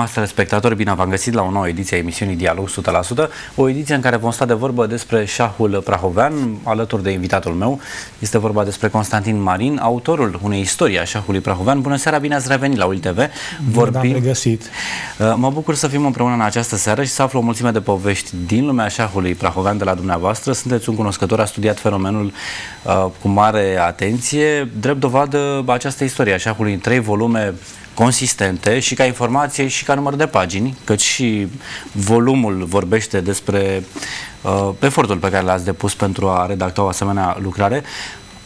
Stimați telespectatori, bine v-am găsit la o nouă ediție a emisiunii Dialog 100%, o ediție în care vom sta de vorbă despre șahul prahovean, alături de invitatul meu. Este vorba despre Constantin Marin, autorul unei istorii a șahului prahovean. Bună seara, bine ați revenit la ULTV. Vorbim... regăsit. Uh, mă bucur să fim împreună în această seară și să aflu o mulțime de povești din lumea șahului prahovean de la dumneavoastră. Sunteți un cunoscător, a studiat fenomenul uh, cu mare atenție. Drept dovadă această istorie a șahului în trei volume consistente și ca informație și ca număr de pagini, cât și volumul vorbește despre uh, efortul pe care l-ați depus pentru a redacta o asemenea lucrare.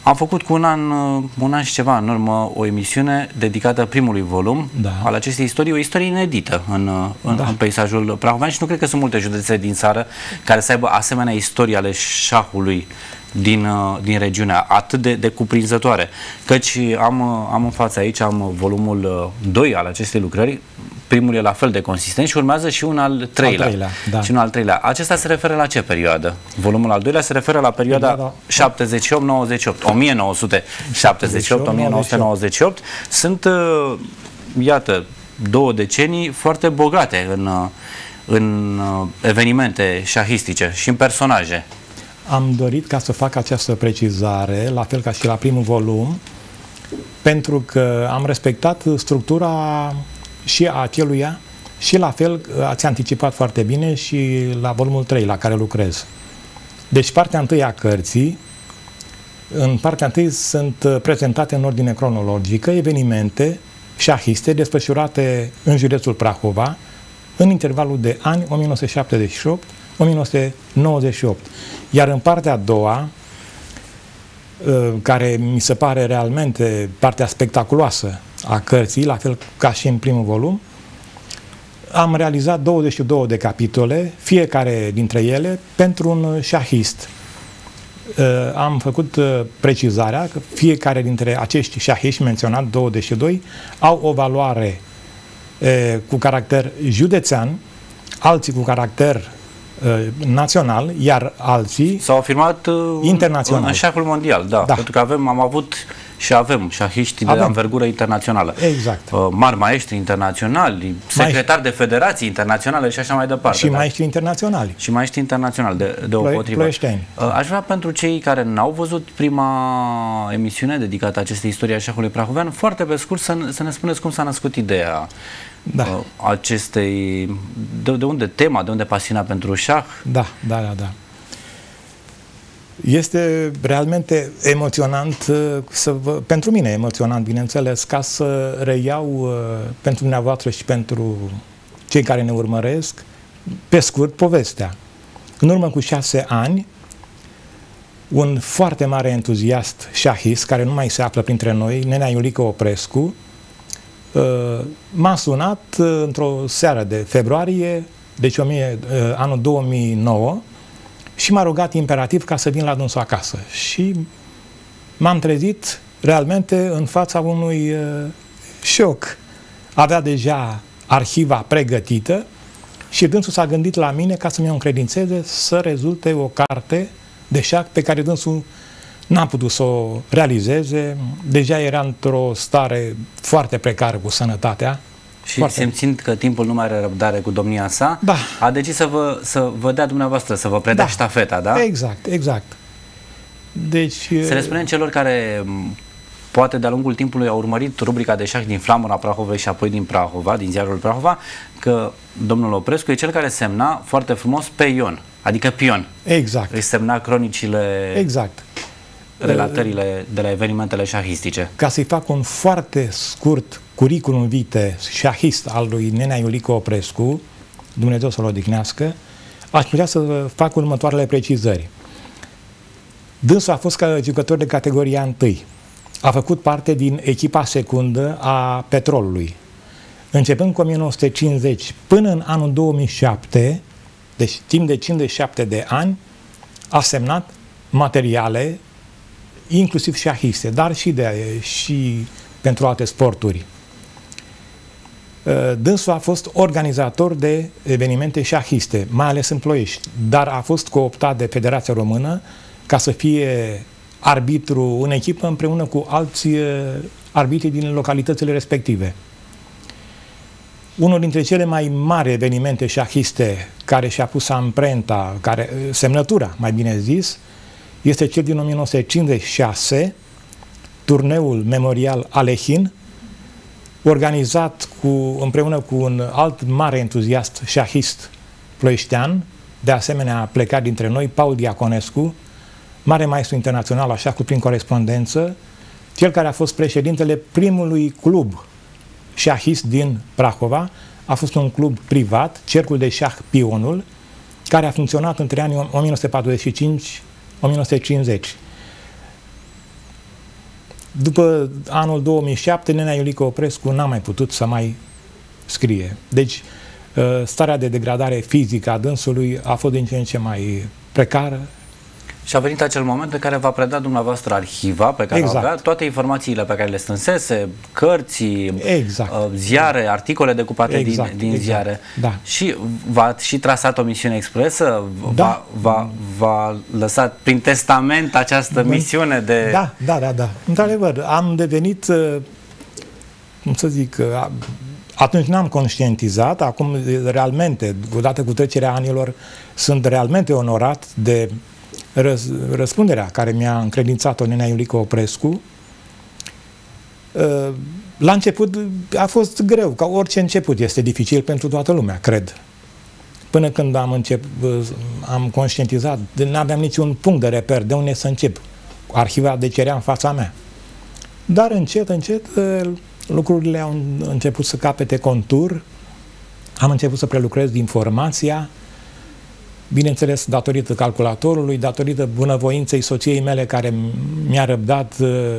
Am făcut cu un an, uh, un an și ceva în urmă o emisiune dedicată primului volum da. al acestei istorii, o istorie inedită în, uh, în, da. în peisajul prahovean și nu cred că sunt multe județe din țară care să aibă asemenea istorie ale șahului din, uh, din regiunea, atât de, de cuprinzătoare. Căci am, uh, am în față aici, am volumul 2 uh, al acestei lucrări, primul e la fel de consistent și urmează și un al treilea. Al treilea da. Și un al treilea. Acesta se referă la ce perioadă? Volumul al doilea se referă la perioada 78-98, 1978-1998. Sunt, iată, două decenii foarte bogate în, în evenimente șahistice și în personaje am dorit ca să fac această precizare, la fel ca și la primul volum, pentru că am respectat structura și a aceluia și la fel ați anticipat foarte bine și la volumul 3 la care lucrez. Deci partea întâi a cărții, în partea întâi sunt prezentate în ordine cronologică evenimente șahiste desfășurate în județul Prahova în intervalul de ani 1978 1998. Iar în partea a doua, ă, care mi se pare realmente partea spectaculoasă a cărții, la fel ca și în primul volum, am realizat 22 de capitole, fiecare dintre ele pentru un șahist. Ă, am făcut ă, precizarea că fiecare dintre acești șahiști menționat, 22, au o valoare cu caracter județean, alții cu caracter Uh, național, iar alții s-au afirmat uh, internațional. în șahul mondial, da, da. Pentru că avem, am avut și avem șahiști avem. de anvergură internațională. Exact. Uh, mari maestri internaționali, secretari de federații internaționale și așa mai departe. Și da? maestri internaționali. Și maestri internaționali de, de o potrivă. Aș vrea pentru cei care n-au văzut prima emisiune dedicată acestei istorii a șahului prahovean, foarte pe scurt să, să ne spuneți cum s-a născut ideea da. Uh, acestei... De, de unde tema, de unde pasiunea pentru șah? Da, da, da, da. Este realmente emoționant uh, să vă, pentru mine emoționant, bineînțeles, ca să reiau uh, pentru dumneavoastră și pentru cei care ne urmăresc, pe scurt, povestea. În urmă cu șase ani, un foarte mare entuziast șahist, care nu mai se află printre noi, Nenea Iulică Oprescu, Uh, m-a sunat uh, într-o seară de februarie, deci uh, anul 2009, și m-a rugat imperativ ca să vin la dânsul acasă. Și m-am trezit realmente în fața unui șoc. Avea deja arhiva pregătită și dânsul s-a gândit la mine ca să-mi o încredințeze să rezulte o carte de șac pe care dânsul N-am putut să o realizeze, deja era într-o stare foarte precară cu sănătatea. Și foarte... simțind că timpul nu mai are răbdare cu domnia sa, da. a decis să vă, să vă dea dumneavoastră, să vă predea da. ștafeta, da? Exact, exact. Deci... Să le spunem celor care poate de-a lungul timpului au urmărit rubrica de șah din Flamura Prahovei și apoi din Prahova, din ziarul Prahova, că domnul Oprescu e cel care semna foarte frumos pe Ion, adică pion. Exact. Îi semna cronicile exact relatările de la evenimentele șahistice. Ca să-i fac un foarte scurt curriculum vitae șahist al lui Nenea Iulico Oprescu, Dumnezeu să-l odihnească, aș putea să fac următoarele precizări. Dânsul a fost ca jucător de categoria 1. A făcut parte din echipa secundă a petrolului. Începând cu 1950 până în anul 2007, deci timp de 57 de ani, a semnat materiale inclusiv șahiste, dar și, de, și pentru alte sporturi. Uh, dânsul a fost organizator de evenimente șahiste, mai ales în Ploiești, dar a fost cooptat de Federația Română ca să fie arbitru în echipă împreună cu alți uh, arbitri din localitățile respective. unul dintre cele mai mari evenimente șahiste care și-a pus amprenta, care, semnătura, mai bine zis, este cel din 1956, turneul memorial Alehin, organizat cu, împreună cu un alt mare entuziast șahist ploieștean, de asemenea plecat dintre noi, Paul Diaconescu, mare maestru internațional, așa cu prin corespondență, cel care a fost președintele primului club șahist din Prahova, a fost un club privat, Cercul de Șah Pionul, care a funcționat între anii 1945-1950. După anul 2007, Nenea Iulică Oprescu n-a mai putut să mai scrie. Deci, uh, starea de degradare fizică a dânsului a fost din ce în ce mai precară și a venit acel moment în care va preda dumneavoastră arhiva pe care exact. avea, toate informațiile pe care le strânsese, cărți, exact. Uh, ziare, articole decupate exact. din, din exact. ziare. Da. Și va și trasat o misiune expresă? Da. Va, va, va lăsat prin testament această da. misiune de... Da, da, da, da. Într-adevăr, am devenit, uh, cum să zic, uh, atunci n-am conștientizat, acum realmente, odată cu trecerea anilor, sunt realmente onorat de răz, răspunderea care mi-a încredințat-o nenea Iulică Oprescu, uh, la început a fost greu, ca orice început este dificil pentru toată lumea, cred. Până când am, încep, uh, am conștientizat, nu aveam niciun punct de reper de unde să încep. Arhiva de cerea în fața mea. Dar încet, încet, uh, lucrurile au început să capete contur, am început să prelucrez informația, bineînțeles datorită calculatorului, datorită bunăvoinței soției mele care mi-a răbdat uh,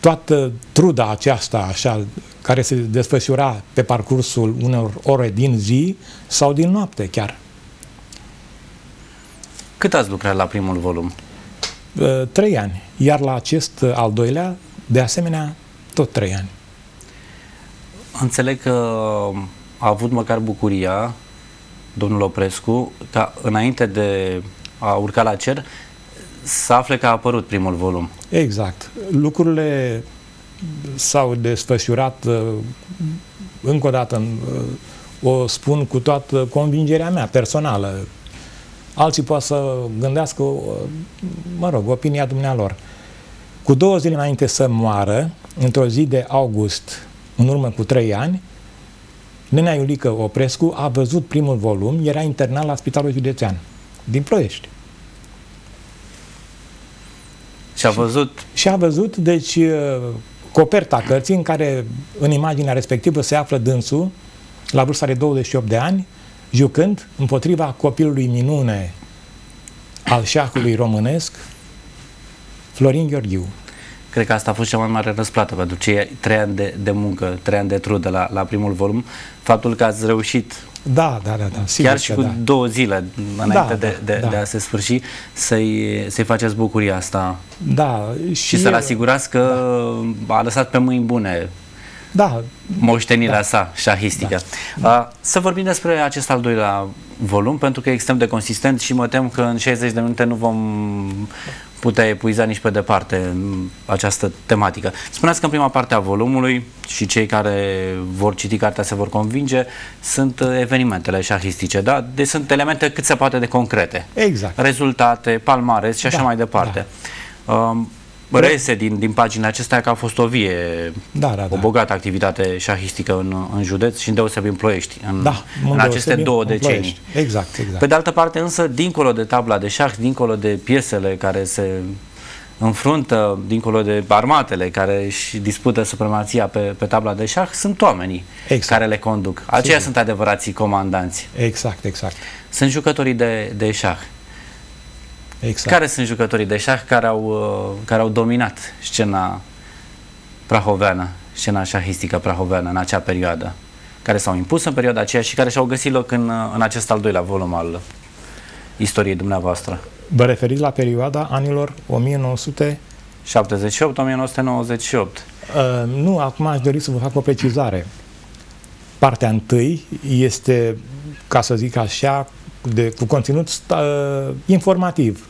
toată truda aceasta așa, care se desfășura pe parcursul unor ore din zi sau din noapte chiar. Cât ați lucrat la primul volum? Uh, trei ani. Iar la acest uh, al doilea, de asemenea, tot trei ani. Înțeleg că a avut măcar bucuria domnul Oprescu, ca înainte de a urca la cer, să afle că a apărut primul volum. Exact. Lucrurile s-au desfășurat uh, încă o dată, uh, o spun cu toată convingerea mea personală. Alții pot să gândească, uh, mă rog, opinia dumnealor. Cu două zile înainte să moară, într-o zi de august, în urmă cu trei ani, Nenea Iulică Oprescu a văzut primul volum, era internat la Spitalul Județean din Ploiești. Și a văzut? Și, și a văzut, deci, uh, coperta cărții în care, în imaginea respectivă, se află dânsul, la vârsta de 28 de ani, jucând împotriva copilului minune al șahului românesc, Florin Gheorghiu. Cred că asta a fost cea mai mare răsplată pentru cei trei ani de, de muncă, trei ani de trudă la, la primul volum. Faptul că ați reușit da, da, da, da. Sigur Chiar și cu da. două zile înainte da, de, de, da. de a se sfârși, să-i, să faceți bucuria asta. Da. Și, și să-l asigurați că da. a lăsat pe mâini bune da. moștenirea da. sa șahistică. Da. Să vorbim despre acest al doilea volum, pentru că e extrem de consistent și mă tem că în 60 de minute nu vom putea epuiza nici pe departe această tematică. Spuneați că în prima parte a volumului și cei care vor citi cartea se vor convinge, sunt evenimentele șahistice, da? Deci sunt elemente cât se poate de concrete. Exact. Rezultate, palmares și așa da, mai departe. Da. Um, reiese din, din pagina acestea că a fost o vie, da, da, o da. bogată activitate șahistică în, în județ și în deosebi în Ploiești, în, da, în aceste două decenii. Exact, exact. Pe de altă parte însă, dincolo de tabla de șah, dincolo de piesele care se înfruntă, dincolo de armatele care își dispută supremația pe, pe tabla de șah, sunt oamenii exact. care le conduc. Aceia Sigur. sunt adevărații comandanți. Exact, exact. Sunt jucătorii de, de șah. Exact. Care sunt jucătorii de șah care au, uh, care au dominat scena prahoveană, scena șahistică prahoveană în acea perioadă? Care s-au impus în perioada aceea și care și-au găsit loc în, uh, în acest al doilea volum al istoriei dumneavoastră? Vă referiți la perioada anilor 1900? 78-1998. Uh, nu, acum aș dori să vă fac o precizare. Partea întâi este, ca să zic așa, de, cu conținut sta, informativ.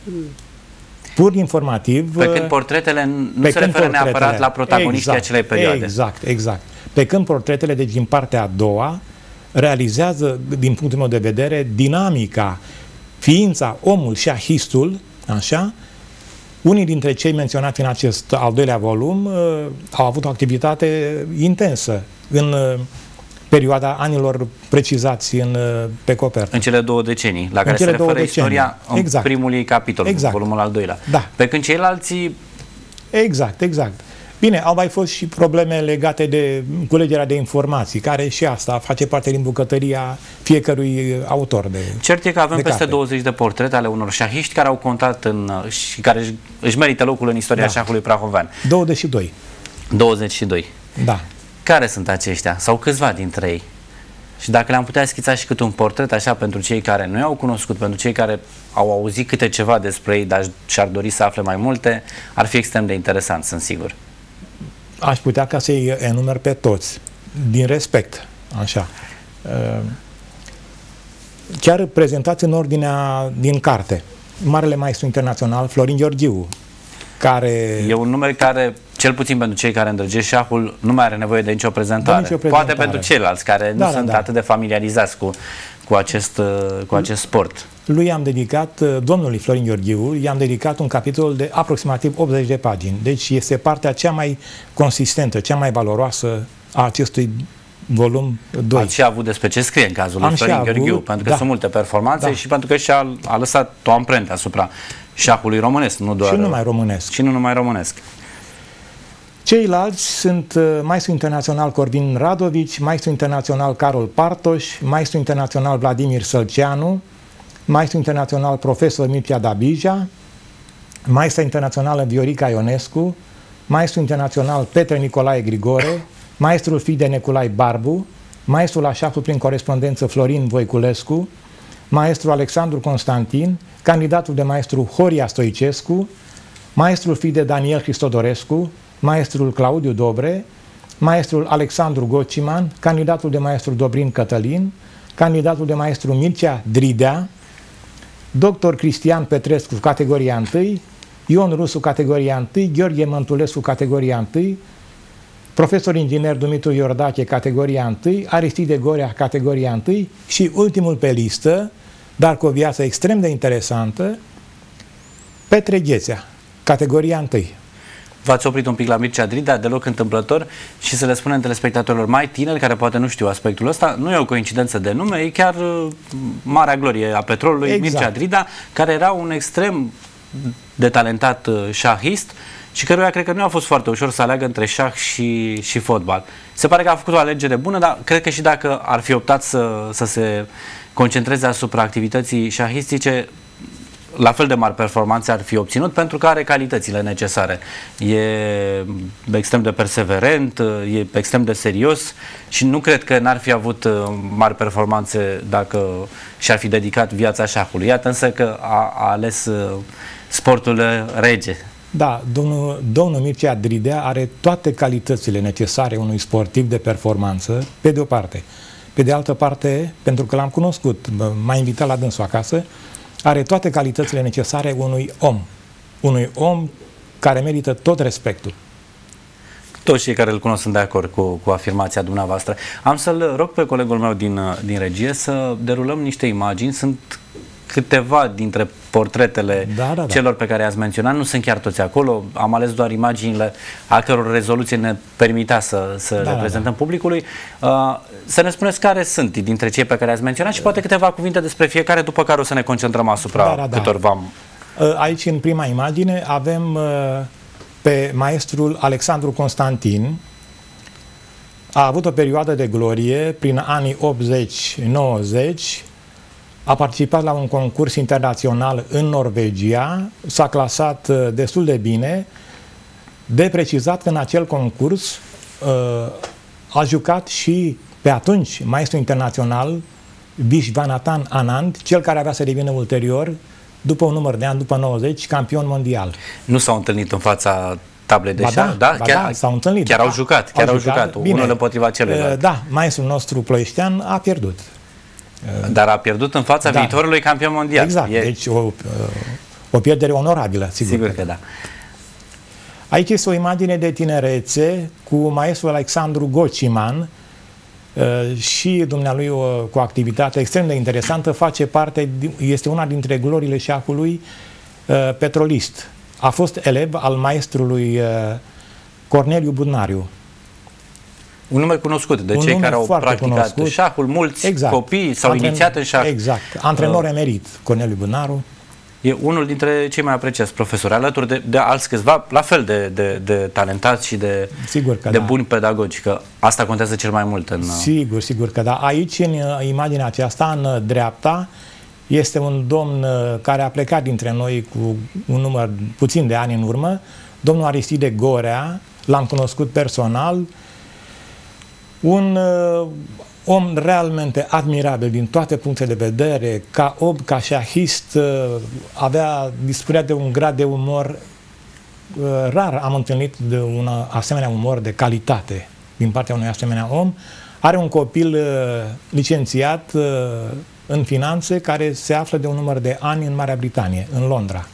pur informativ. Pe când portretele nu pe se referă neapărat la protagoniștii exact, acelei perioade. Exact, exact. Pe când portretele, deci din partea a doua, realizează, din punctul meu de vedere, dinamica, ființa, omul și ahistul, așa, unii dintre cei menționați în acest al doilea volum uh, au avut o activitate intensă în uh, perioada anilor precizați în, uh, pe copertă. În cele două decenii, la care se referă decenii. istoria în exact. primul ei capitol, exact. volumul al doilea. Da. Pe când ceilalți... Exact, exact. Bine, au mai fost și probleme legate de culegerea de informații, care și asta face parte din bucătăria fiecărui autor de Cert e că avem peste carte. 20 de portrete ale unor șahiști care au contat în, și care își, își merită locul în istoria da. șahului prahovean. 22. 22. Da. Care sunt aceștia? Sau câțiva dintre ei? Și dacă le-am putea schița și câte un portret așa pentru cei care nu i-au cunoscut, pentru cei care au auzit câte ceva despre ei, dar și-ar dori să afle mai multe, ar fi extrem de interesant, sunt sigur aș putea ca să-i enumer pe toți, din respect, așa. Uh, chiar prezentați în ordinea din carte. Marele maestru internațional, Florin Georgiu, care... E un nume care, cel puțin pentru cei care îndrăgesc șahul, nu mai are nevoie de nicio prezentare. De nicio prezentare. Poate pentru ceilalți care da, nu da, sunt da. atât de familiarizați cu, cu, acest, cu acest sport lui am dedicat, uh, domnului Florin Gheorghiu, i-am dedicat un capitol de aproximativ 80 de pagini. Deci este partea cea mai consistentă, cea mai valoroasă a acestui volum 2. Ați și avut despre ce scrie în cazul lui Florin Gheorghiu, pentru că da. sunt multe performanțe da. și pentru că și-a a lăsat o amprentă asupra șahului românesc, nu doar... Și nu numai românesc. Și nu numai românesc. Ceilalți sunt uh, maestru internațional Corvin Radovici, maestru internațional Carol Partoș, maestru internațional Vladimir Sălceanu, maestru internațional profesor Mircea Dabija, maestra internațională Viorica Ionescu, maestru internațional Petre Nicolae Grigore, maestrul Fide Neculai Barbu, maestrul așaful prin corespondență Florin Voiculescu, maestrul Alexandru Constantin, candidatul de maestru Horia Stoicescu, maestrul Fide Daniel Cristodorescu, maestrul Claudiu Dobre, maestrul Alexandru Gociman, candidatul de maestru Dobrin Cătălin, candidatul de maestru Mircea Dridea, Dr. Cristian Petrescu, categoria 1, Ion Rusu, categoria 1, Gheorghe Măntulescu, categoria 1, profesor inginer Dumitru Iordache, categoria 1, Aristide Gorea, categoria 1 și ultimul pe listă, dar cu o viață extrem de interesantă, Petre Ghețea, categoria 1 v-ați oprit un pic la Mircea Drida, deloc întâmplător și să le spunem telespectatorilor mai tineri care poate nu știu aspectul ăsta, nu e o coincidență de nume, e chiar uh, marea glorie a petrolului exact. Mircea Drida, care era un extrem de talentat uh, șahist și căruia cred că nu a fost foarte ușor să aleagă între șah și, și fotbal. Se pare că a făcut o alegere bună, dar cred că și dacă ar fi optat să, să se concentreze asupra activității șahistice, la fel de mari performanțe ar fi obținut pentru că are calitățile necesare. E extrem de perseverent, e extrem de serios și nu cred că n-ar fi avut uh, mari performanțe dacă și-ar fi dedicat viața șahului. Iată însă că a, a ales uh, sportul rege. Da, domnul, domnul Mircea Dridea are toate calitățile necesare unui sportiv de performanță, pe de o parte. Pe de altă parte, pentru că l-am cunoscut, m-a invitat la dânsul acasă, are toate calitățile necesare unui om. Unui om care merită tot respectul. Toți cei care îl cunosc sunt de acord cu, cu afirmația dumneavoastră. Am să-l rog pe colegul meu din, din regie să derulăm niște imagini. Sunt câteva dintre portretele da, da, da. celor pe care i-ați menționat, nu sunt chiar toți acolo, am ales doar imaginile a căror rezoluție ne permitea să, să da, le prezentăm da, da. publicului. Uh, să ne spuneți care sunt dintre cei pe care ați menționat și poate câteva cuvinte despre fiecare, după care o să ne concentrăm asupra da, da, da. câtorva. Uh, aici, în prima imagine, avem uh, pe maestrul Alexandru Constantin, a avut o perioadă de glorie prin anii 80-90, a participat la un concurs internațional în Norvegia, s-a clasat uh, destul de bine, de precizat că în acel concurs uh, a jucat și pe atunci maestru internațional Vishvanathan Anand, cel care avea să devină ulterior, după un număr de ani, după 90, campion mondial. Nu s-au întâlnit în fața table de șah, da? da? Chiar, da, s-au întâlnit. Chiar au jucat, chiar au, au jucat, jucat. unul împotriva celuilalt. Uh, da, maestrul nostru ploieștean a pierdut. Dar a pierdut în fața da. viitorului campion mondial. Exact. E... Deci o, o pierdere onorabilă, sigur, sigur că da. Aici este o imagine de tinerețe cu maestrul Alexandru Gociman uh, și dumnealui uh, cu activitate extrem de interesantă, face parte, este una dintre glorile șahului uh, petrolist. A fost elev al maestrului Corneliu Budnariu. Un nume cunoscut de Un cei care au practicat cunoscut. șahul, mulți exact. copii s-au Antren... inițiat în șah. Exact. Antrenor uh. emerit, Corneliu Budnaru. E unul dintre cei mai apreciați profesori, alături de, de alți câțiva, la fel de, de, de talentați și de, sigur că de da. buni pedagogi, că asta contează cel mai mult. În... Sigur, sigur că da. Aici, în imaginea aceasta, în dreapta, este un domn uh, care a plecat dintre noi cu un număr puțin de ani în urmă, domnul Aristide Gorea, l-am cunoscut personal, un uh, om realmente admirabil din toate punctele de vedere, ca om, ca șahist, uh, avea, dispunea de un grad de umor uh, rar am întâlnit de un asemenea umor de calitate din partea unui asemenea om. Are un copil uh, licențiat uh, în finanțe care se află de un număr de ani în Marea Britanie, în Londra.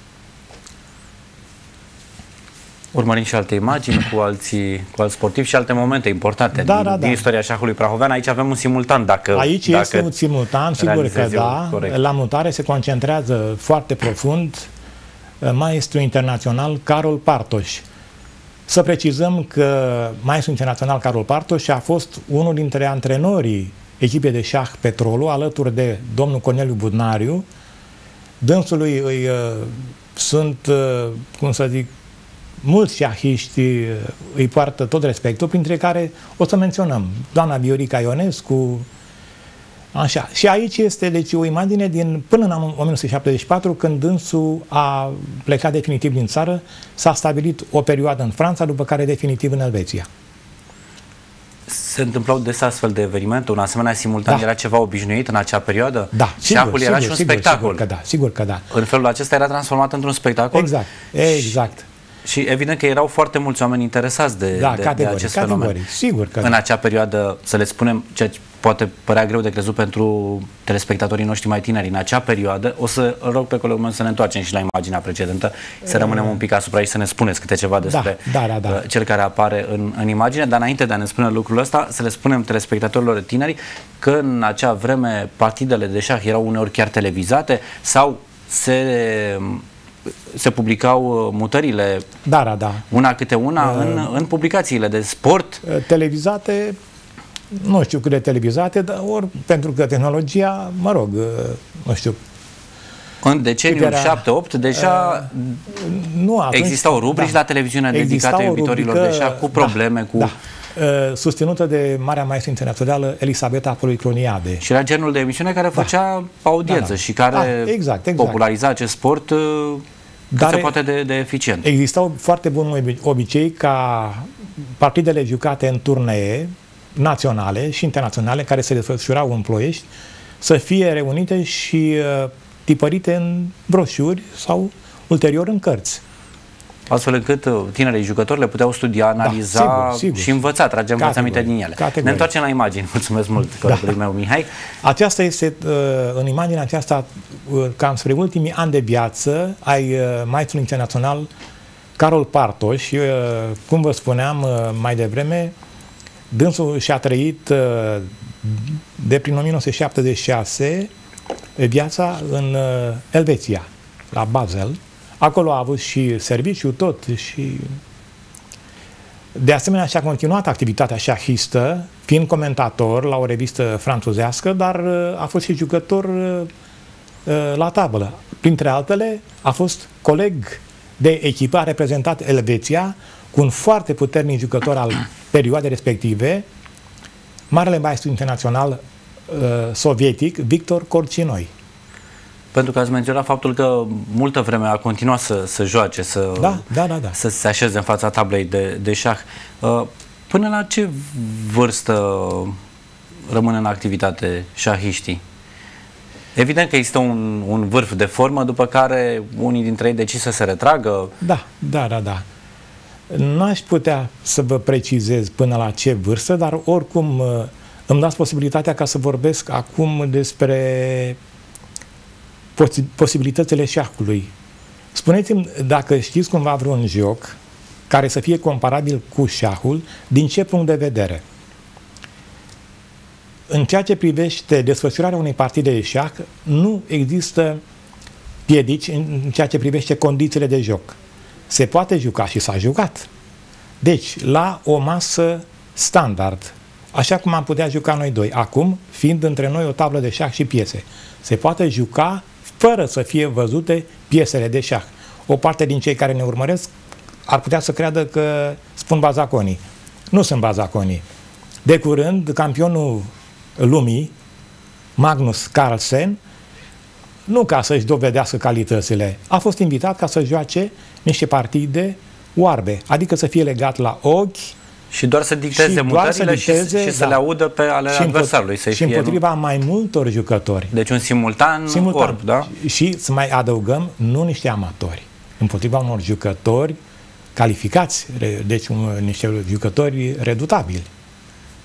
Urmărim și alte imagini cu, alții, cu alți sportivi și alte momente importante da, din, da, da. din istoria șahului prahovean. Aici avem un simultan. Dacă, Aici dacă este un simultan, sigur că da. Corect. La mutare se concentrează foarte profund uh, maestru internațional Carol Partoș. Să precizăm că maestru internațional Carol Partoș a fost unul dintre antrenorii echipei de șah Petrolul, alături de domnul Corneliu Budnariu. Dânsului îi, uh, sunt, uh, cum să zic, mulți șahiști uh, îi poartă tot respectul, printre care o să menționăm doamna Viorica Ionescu, Așa. Și aici este deci, o imagine din până în anul 1974, când dânsul a plecat definitiv din țară, s-a stabilit o perioadă în Franța, după care definitiv în Elveția. Se întâmplau des astfel de evenimente? Un asemenea simultan da. era ceva obișnuit în acea perioadă? Da, sigur, sigur, era și un sigur, spectacol. Sigur că da, sigur că da. În felul acesta era transformat într-un spectacol? Exact, exact. Și evident că erau foarte mulți oameni interesați de, da, de, categoric, de acest categoric, fenomen. Sigur că În da. acea perioadă, să le spunem, ceea ce poate părea greu de crezut pentru telespectatorii noștri mai tineri, în acea perioadă, o să rog pe colegul meu să ne întoarcem și la imaginea precedentă, să rămânem un pic asupra și să ne spuneți câte ceva da, despre da, da, da. Uh, cel care apare în, în imagine, dar înainte de a ne spune lucrul ăsta, să le spunem telespectatorilor tineri că în acea vreme partidele de șah erau uneori chiar televizate sau se se publicau uh, mutările da, da, da. una câte una uh, în, în publicațiile de sport. Uh, televizate, nu știu cât de televizate, dar ori pentru că tehnologia, mă rog, uh, nu știu, în deceniul era, 7-8 deja uh, nu, atunci, existau rubrici da, la televiziune dedicate iubitorilor deja cu probleme, da, cu... Da. Uh, susținută de Marea Maestră Internațională Elisabeta Apolui Croniade. Și era genul de emisiune care da. făcea da. audiență da, da. și care da, exact, exact. populariza acest sport uh, cât Dar se poate de, de eficient. Existau foarte bun obicei ca partidele jucate în turnee naționale și internaționale care se desfășurau în ploiești să fie reunite și uh, tipărite în broșuri sau ulterior în cărți astfel încât uh, tinerii jucători le puteau studia, da, analiza da, sigur, sigur. și învăța, trage învățăminte din ele. Categoric. Ne întoarcem la imagini. Mulțumesc mult da. colegului da. meu, Mihai. Aceasta este, uh, în imaginea aceasta, uh, cam spre ultimii ani de viață, ai maestrul internațional Carol Partoș, cum vă spuneam mai devreme, dânsul și-a trăit de prin 1976 viața în Elveția, la Basel, Acolo a avut și serviciu tot și de asemenea și-a continuat activitatea șahistă, fiind comentator la o revistă franțuzească, dar uh, a fost și jucător uh, uh, la tablă. Printre altele, a fost coleg de echipă, a reprezentat Elveția cu un foarte puternic jucător al perioadei respective, marele maestru internațional sovietic, Victor Corcinoi. Pentru că ați menționat faptul că multă vreme a continuat să, să joace, să, da, da, da, da. să se așeze în fața tablei de, de șah. Uh, până la ce vârstă rămân în activitate șahiștii? Evident că există un, un vârf de formă, după care unii dintre ei decid să se retragă. Da, da, da, da. N-aș putea să vă precizez până la ce vârstă, dar oricum uh, îmi dați posibilitatea ca să vorbesc acum despre posibilitățile șahului. Spuneți-mi dacă știți cumva vreun joc care să fie comparabil cu șahul, din ce punct de vedere? În ceea ce privește desfășurarea unei partide de șah, nu există piedici în ceea ce privește condițiile de joc. Se poate juca și s-a jucat. Deci, la o masă standard, așa cum am putea juca noi doi, acum, fiind între noi o tablă de șah și piese, se poate juca fără să fie văzute piesele de șah. O parte din cei care ne urmăresc ar putea să creadă că spun bazaconii. Nu sunt bazaconii. De curând, campionul lumii, Magnus Carlsen, nu ca să-și dovedească calitățile, a fost invitat ca să joace niște partide oarbe, adică să fie legat la ochi, și doar să dicteze și mutările să dicteze, și, și da. să le audă pe ale și adversarului. Să și împotriva mai multor jucători. Deci un simultan, simultan. orb, da? Și să mai adăugăm, nu niște amatori. Împotriva unor jucători calificați, deci un, niște jucători redutabili.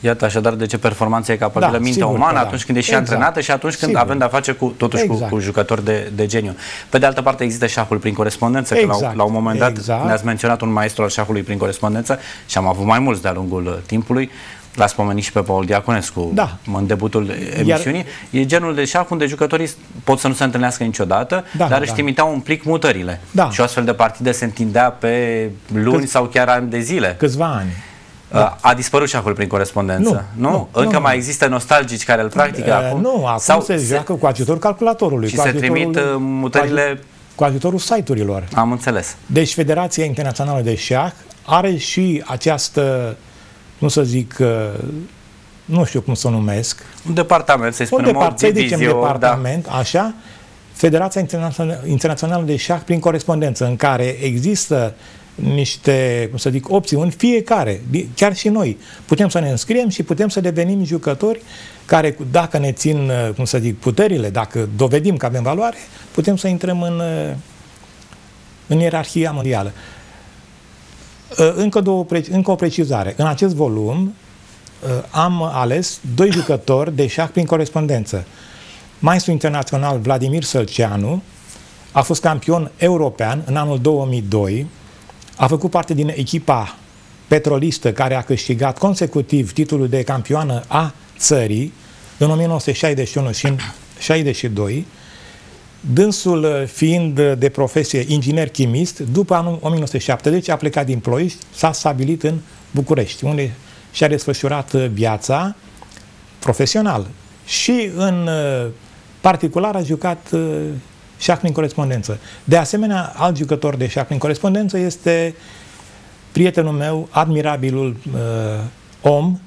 Iată așadar de ce performanța e capabilă da, mintea umană da. atunci când e și exact. antrenată și atunci când sigur. avem de-a face cu, totuși exact. cu, cu jucători de, de geniu. Pe de altă parte există șahul prin corespondență, exact. că la, la un moment dat exact. ne-ați menționat un maestru al șahului prin corespondență și am avut mai mulți de-a lungul uh, timpului. L-ați pomenit și pe Paul Diaconescu da. în debutul emisiunii. Iar... E genul de șah unde jucătorii pot să nu se întâlnească niciodată, da, dar da. își trimiteau un plic mutările. Da. Și o astfel de partide se întindea pe luni Câți... sau chiar ani de zile. Câțiva ani. Da. A dispărut șahul prin corespondență, nu? nu? nu Încă nu, mai există nostalgici care îl practică uh, acum? Nu, acum sau se joacă cu ajutorul calculatorului. Și se trimit uh, mutările... Cu ajutorul site-urilor. Am înțeles. Deci Federația Internațională de Șah are și această, nu să zic, uh, nu știu cum să o numesc. Un departament, să-i spunem, un departament, să zicem departament, da. așa, Federația Internațională de Șah prin corespondență, în care există niște, cum să zic, opțiuni, fiecare, chiar și noi, putem să ne înscriem și putem să devenim jucători care, dacă ne țin, cum să zic, puterile, dacă dovedim că avem valoare, putem să intrăm în, în ierarhia mondială. Încă, două, încă o precizare. În acest volum am ales doi jucători de șah prin corespondență. Maestru internațional Vladimir Sălceanu a fost campion european în anul 2002 a făcut parte din echipa petrolistă care a câștigat consecutiv titlul de campioană a țării în 1961 și în 62, dânsul fiind de profesie inginer chimist, după anul 1970 a plecat din Ploiești, s-a stabilit în București, unde și-a desfășurat viața profesional. Și în particular a jucat șah prin corespondență. De asemenea, alt jucător de șah prin corespondență este prietenul meu, admirabilul uh, om,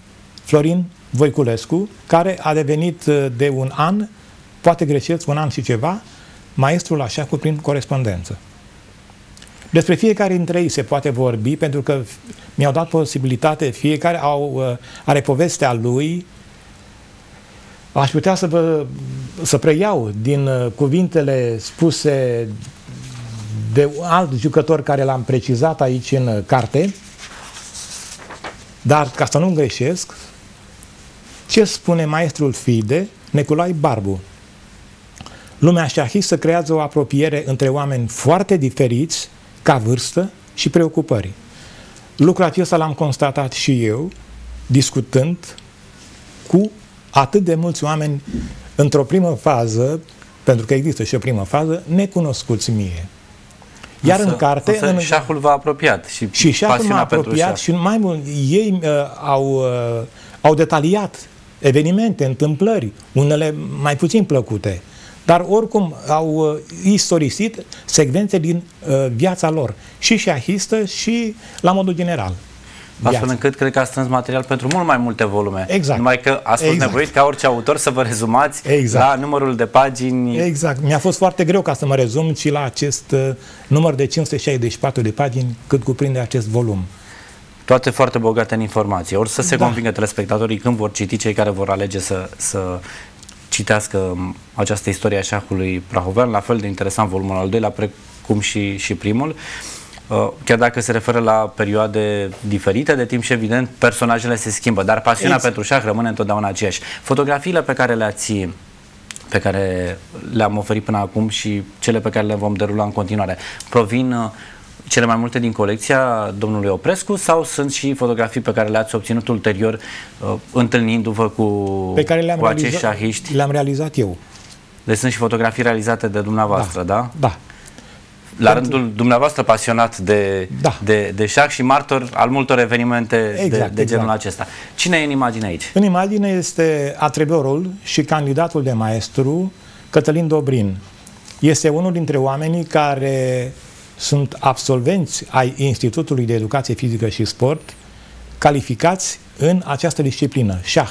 Florin Voiculescu, care a devenit uh, de un an, poate greșesc, un an și ceva, maestru la șahul prin corespondență. Despre fiecare dintre ei se poate vorbi, pentru că mi-au dat posibilitate, fiecare au, uh, are povestea lui, Aș putea să, vă, să preiau din uh, cuvintele spuse de alt jucător care l-am precizat aici în uh, carte, dar ca să nu greșesc, ce spune maestrul FIDE, Neculai Barbu? Lumea șahistă creează o apropiere între oameni foarte diferiți, ca vârstă și preocupări. Lucrul acesta l-am constatat și eu, discutând cu atât de mulți oameni într-o primă fază, pentru că există și o primă fază, necunoscuți mie. Iar însă, în carte... Însă în, șahul v-a apropiat și, și șahul m-a apropiat și mai mult ei uh, au, uh, au detaliat evenimente, întâmplări, unele mai puțin plăcute, dar oricum au uh, istorisit secvențe din uh, viața lor, și șahistă și la modul general astfel încât cred că a strâns material pentru mult mai multe volume. Exact. Numai că ați fost exact. nevoit ca orice autor să vă rezumați exact. la numărul de pagini. Exact. Mi-a fost foarte greu ca să mă rezum și la acest uh, număr de 564 de pagini cât cuprinde acest volum. Toate foarte bogate în informații. Ori să se da. convingă telespectatorii când vor citi cei care vor alege să, să citească această istorie a șahului prahovean, la fel de interesant volumul al doilea, precum și, și primul. Uh, chiar dacă se referă la perioade diferite de timp și evident personajele se schimbă, dar pasiunea exact. pentru șah rămâne întotdeauna aceeași. Fotografiile pe care le-ați pe care le-am oferit până acum și cele pe care le vom derula în continuare provin uh, cele mai multe din colecția domnului Oprescu sau sunt și fotografii pe care le-ați obținut ulterior uh, întâlnindu-vă cu, pe care le-am cu acești realizat, șahiști? Le-am realizat eu. Deci sunt și fotografii realizate de dumneavoastră, da? Da. da. La Pentru... rândul dumneavoastră pasionat de, da. de, de șah și martor al multor evenimente exact, de, de genul exact. acesta. Cine e în imagine aici? În imagine este atrebiorul și candidatul de maestru Cătălin Dobrin. Este unul dintre oamenii care sunt absolvenți ai Institutului de Educație Fizică și Sport calificați în această disciplină, șah.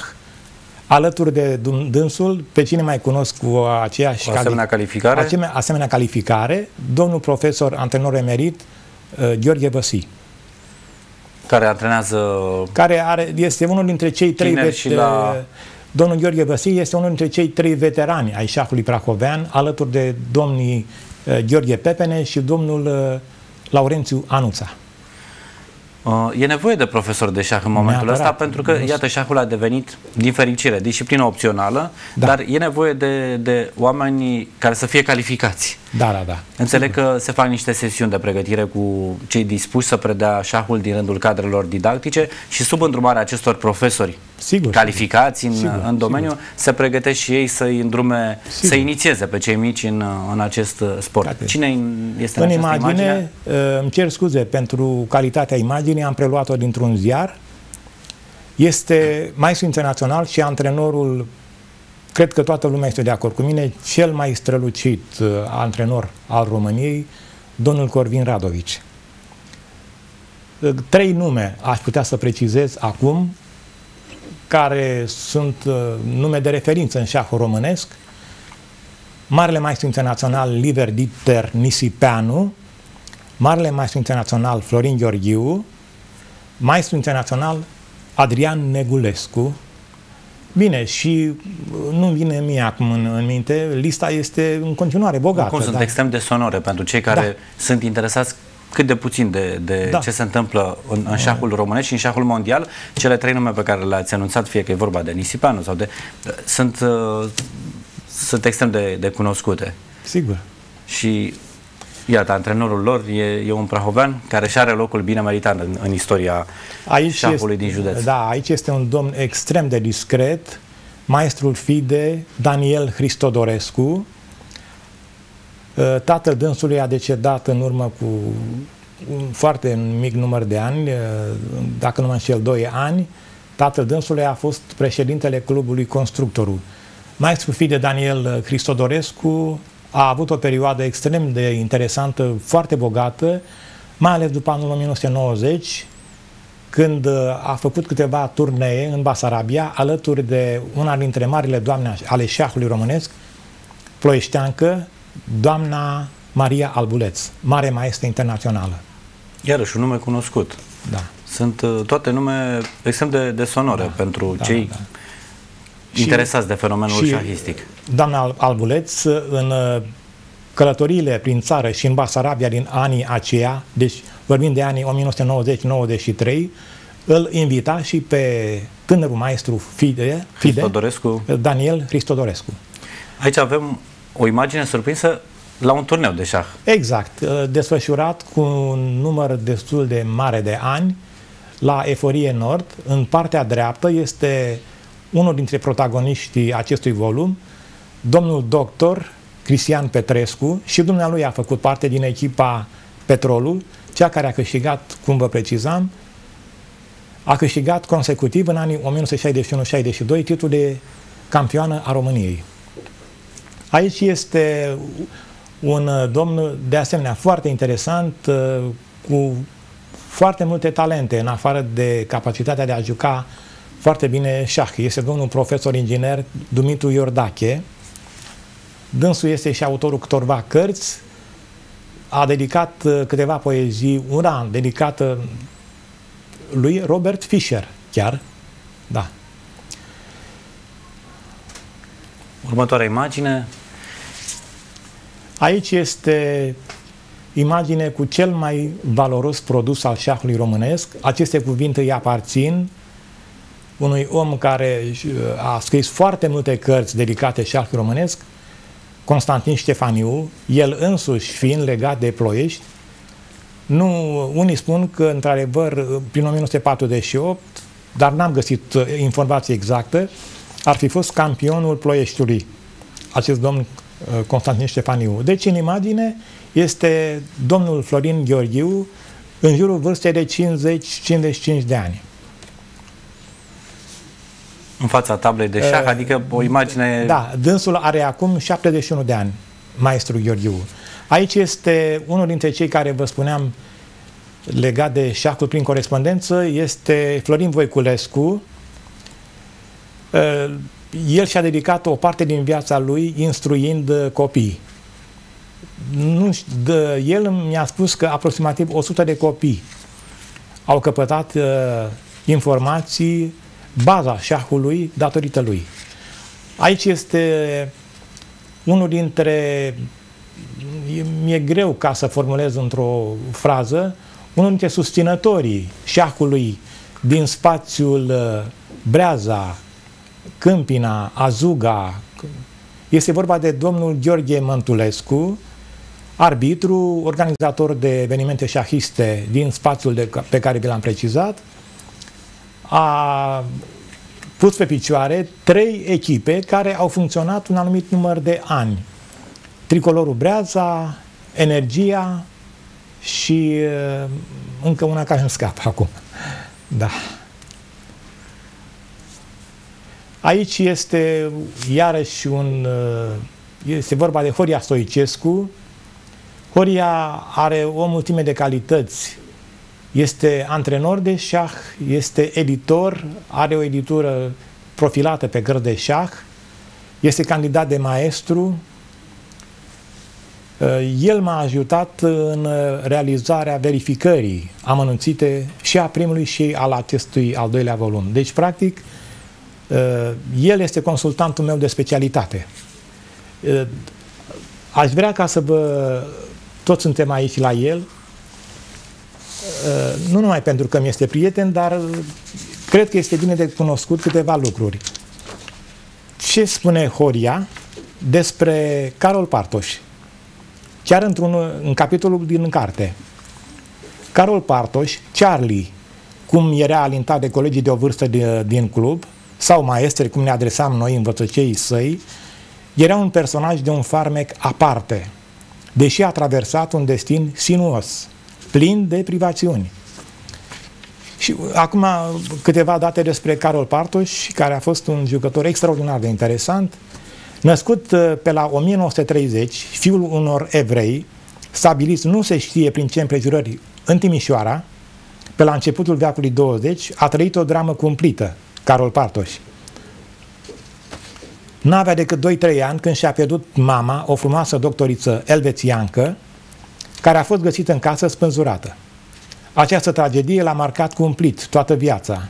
Alături de dânsul, pe cine mai cunosc cu aceeași cu asemenea calificare? Asemenea, asemenea calificare, domnul profesor antrenor emerit uh, Gheorghe Văsi. Care antrenează Care are, este unul dintre cei trei vet, și la... Domnul Gheorghe Văsi este unul dintre cei trei veterani ai șahului prahovean, alături de domnii uh, Gheorghe Pepene și domnul uh, Laurențiu Anuța. Uh, e nevoie de profesor de șah în momentul Neapărat. ăsta pentru că, iată, șahul a devenit, din fericire, disciplină opțională, da. dar e nevoie de, de oameni care să fie calificați. Da, da, da. Înțeleg Sigur. că se fac niște sesiuni de pregătire cu cei dispuși să predea șahul din rândul cadrelor didactice și sub îndrumarea acestor profesori sigur, calificați sigur. în, sigur, în domeniu, sigur. se pregătesc și ei să-i îndrume, sigur. să inițieze pe cei mici în, în acest sport. Cate. Cine este în, în această imagine? imagine? Uh, îmi cer scuze pentru calitatea imaginii, am preluat-o dintr-un ziar. Este maestru internațional și antrenorul cred că toată lumea este de acord cu mine, cel mai strălucit uh, antrenor al României, domnul Corvin Radovici. Uh, trei nume aș putea să precizez acum, care sunt uh, nume de referință în șahul românesc. Marele maestru internațional Liber Dieter Nisipeanu, Marele maestru internațional Florin Gheorghiu, maestru internațional Adrian Negulescu, Bine, și nu vine mie acum în, în minte, lista este în continuare bogată. Cum sunt da. extrem de sonore pentru cei care Da. sunt interesați cât de puțin de, de Da. ce se întâmplă în, în șahul românesc și în șahul mondial, cele trei nume pe care le-ați anunțat, fie că e vorba de Nisipanu sau de... sunt, uh, sunt extrem de, de cunoscute. Sigur. Și iată, antrenorul lor e, e un prahovean care și are locul bine meritat în, în istoria Aici șahului este, din județ. Da, aici este un domn extrem de discret, maestrul FIDE, Daniel Hristodorescu. Uh, Tatăl dânsului a decedat în urmă cu un foarte mic număr de ani, uh, dacă nu mă înșel, 2 ani. Tatăl dânsului a fost președintele clubului Constructorul. Maestrul FIDE Daniel Hristodorescu a avut o perioadă extrem de interesantă, foarte bogată, mai ales după anul 1990, când uh, a făcut câteva turnee în Basarabia, alături de una dintre marile doamne ale șahului românesc, ploieșteancă, doamna Maria Albuleț, mare maestră internațională. Iarăși un nume cunoscut. Da. Sunt uh, toate nume extrem de, de sonore Da, pentru da, cei da. interesați de fenomenul și șahistic. Doamna Albuleț, în uh, călătoriile prin țară și în Basarabia din anii aceia, deci vorbim de anii 1990-93, îl invita și pe tânărul maestru Fide, Fide Hristodorescu. Daniel Hristodorescu. Aici avem o imagine surprinsă la un turneu de șah. Exact, uh, desfășurat cu un număr destul de mare de ani la Eforie Nord. În partea dreaptă este unul dintre protagoniștii acestui volum, domnul doctor Cristian Petrescu și dumnealui a făcut parte din echipa Petrolul, cea care a câștigat, cum vă precizam, a câștigat consecutiv în anii 1961-62 titlul de campioană a României. Aici este un uh, domn de asemenea foarte interesant, uh, cu foarte multe talente, în afară de capacitatea de a juca foarte bine șah. Este domnul profesor inginer Dumitru Iordache. Dânsul este și autorul câtorva cărți. A dedicat uh, câteva poezii, una dedicată lui Robert Fischer, chiar. Da. Următoarea imagine. Aici este imagine cu cel mai valoros produs al șahului românesc. Aceste cuvinte îi aparțin unui om care uh, a scris foarte multe cărți dedicate șahului românesc, Constantin Ștefaniu, el însuși fiind legat de ploiești, nu, unii spun că, într-adevăr, prin 1948, dar n-am găsit uh, informație exactă, ar fi fost campionul ploieștiului, acest domn uh, Constantin Ștefaniu. Deci, în imagine, este domnul Florin Gheorghiu, în jurul vârstei de 50-55 de ani. În fața tablei de șah, uh, adică o imagine... Da, dânsul are acum 71 de ani, maestru Gheorghiu. Aici este unul dintre cei care vă spuneam legat de șahul prin corespondență, este Florin Voiculescu. Uh, el și-a dedicat o parte din viața lui instruind copii. Nu, de, el mi-a spus că aproximativ 100 de copii au căpătat uh, informații, baza șahului datorită lui. Aici este unul dintre, mi-e greu ca să formulez într-o frază, unul dintre susținătorii șahului din spațiul uh, Breaza, Câmpina, Azuga. Este vorba de domnul Gheorghe Măntulescu, arbitru, organizator de evenimente șahiste din spațiul de, pe care vi l-am precizat, a pus pe picioare trei echipe care au funcționat un anumit număr de ani. Tricolorul Breaza, Energia și uh, încă una care îmi scapă acum. Da. Aici este iarăși un... Uh, este vorba de Horia Stoicescu, Horia are o mulțime de calități. Este antrenor de șah, este editor, are o editură profilată pe gărzi de șah, este candidat de maestru. Uh, el m-a ajutat în realizarea verificării amănunțite și a primului și al acestui al doilea volum. Deci, practic, uh, el este consultantul meu de specialitate. Uh, aș vrea ca să vă toți suntem aici la el, uh, nu numai pentru că mi este prieten, dar cred că este bine de cunoscut câteva lucruri. Ce spune Horia despre Carol Partoș? Chiar într-un în capitolul din carte. Carol Partoș, Charlie, cum era alintat de colegii de o vârstă de, din club, sau maestri, cum ne adresam noi învățăceii săi, era un personaj de un farmec aparte, deși a traversat un destin sinuos, plin de privațiuni. Și acum câteva date despre Carol Partoș, care a fost un jucător extraordinar de interesant, născut uh, pe la 1930, fiul unor evrei, stabiliți nu se știe prin ce împrejurări în Timișoara, pe la începutul veacului 20, a trăit o dramă cumplită, Carol Partoș. N-avea decât 2-3 ani când și-a pierdut mama, o frumoasă doctoriță elvețiancă, care a fost găsită în casă spânzurată. Această tragedie l-a marcat cumplit toată viața.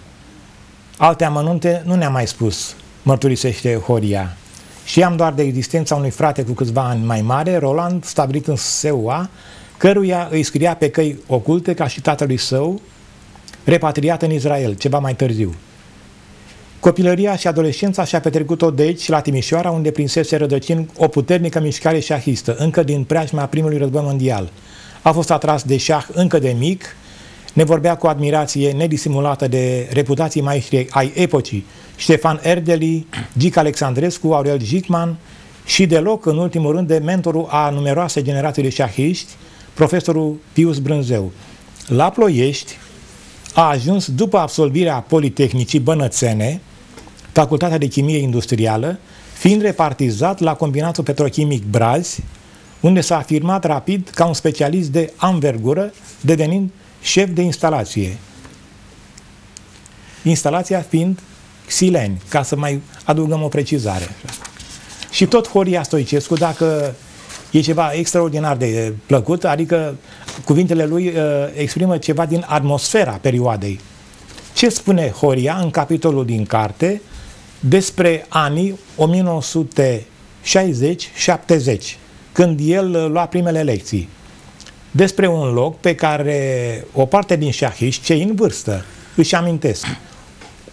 Alte amănunte nu ne-a mai spus, mărturisește Horia. Știam doar de existența unui frate cu câțiva ani mai mare, Roland, stabilit în Seua, căruia îi scria pe căi oculte ca și tatălui său, repatriat în Israel, ceva mai târziu. Copilăria și adolescența și-a petrecut-o de aici, la Timișoara, unde prinsese rădăcini o puternică mișcare șahistă, încă din preajma primului război mondial. A fost atras de șah încă de mic, ne vorbea cu admirație nedisimulată de reputații maestri ai epocii, Ștefan Erdeli, Gic Alexandrescu, Aurel Jicman și deloc, în ultimul rând, de mentorul a numeroase generații de șahiști, profesorul Pius Brânzeu. La Ploiești a ajuns după absolvirea Politehnicii Bănățene, Facultatea de Chimie Industrială, fiind repartizat la combinatul petrochimic Brazi, unde s-a afirmat rapid ca un specialist de anvergură, devenind șef de instalație. Instalația fiind Xileni, ca să mai adăugăm o precizare. Și tot Horia Stoicescu, dacă e ceva extraordinar de plăcut, adică cuvintele lui uh, exprimă ceva din atmosfera perioadei. Ce spune Horia în capitolul din carte despre anii 1960-70, când el lua primele lecții. Despre un loc pe care o parte din șahiști, cei în vârstă, își amintesc.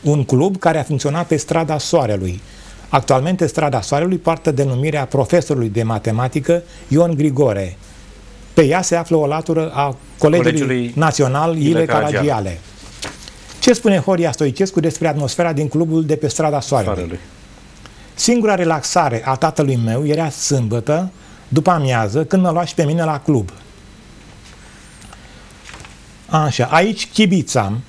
un club care a funcționat pe strada Soarelui. Actualmente strada Soarelui poartă denumirea profesorului de matematică Ion Grigore. Pe ea se află o latură a Colegiului, Colegiului Național Ile Caragiale. Ce spune Horia Stoicescu despre atmosfera din clubul de pe strada Soarelui? Soarelui. Singura relaxare a tatălui meu era sâmbătă, după amiază, când mă lua și pe mine la club. Așa, aici chibițam,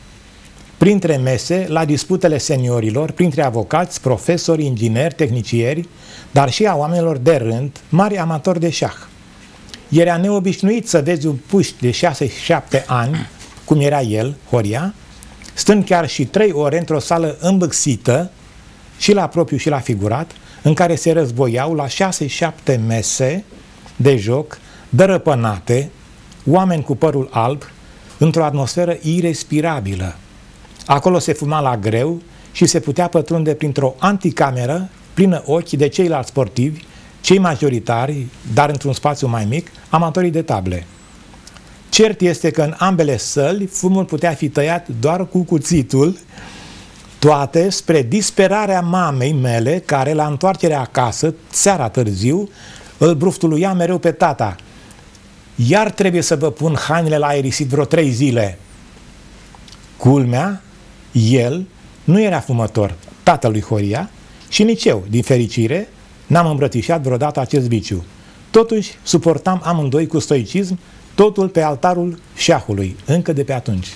printre mese, la disputele seniorilor, printre avocați, profesori, ingineri, tehnicieri, dar și a oamenilor de rând, mari amatori de șah. Era neobișnuit să vezi un puști de 6-7 ani, cum era el, Horia, stând chiar și trei ore într-o sală îmbâxită, și la propriu și la figurat, în care se războiau la 6-7 mese de joc, dărăpânate, oameni cu părul alb, într-o atmosferă irrespirabilă. Acolo se fuma la greu și se putea pătrunde printr-o anticameră plină ochi de ceilalți sportivi, cei majoritari, dar într-un spațiu mai mic, amatorii de table. Cert este că în ambele săli fumul putea fi tăiat doar cu cuțitul, toate spre disperarea mamei mele, care la întoarcerea acasă, seara târziu, îl bruftuluia mereu pe tata. Iar trebuie să vă pun hainele la aerisit vreo trei zile. Culmea, el nu era fumător, tatălui Horia, și nici eu, din fericire, n-am îmbrățișat vreodată acest viciu. Totuși, suportam amândoi cu stoicism totul pe altarul șahului, încă de pe atunci.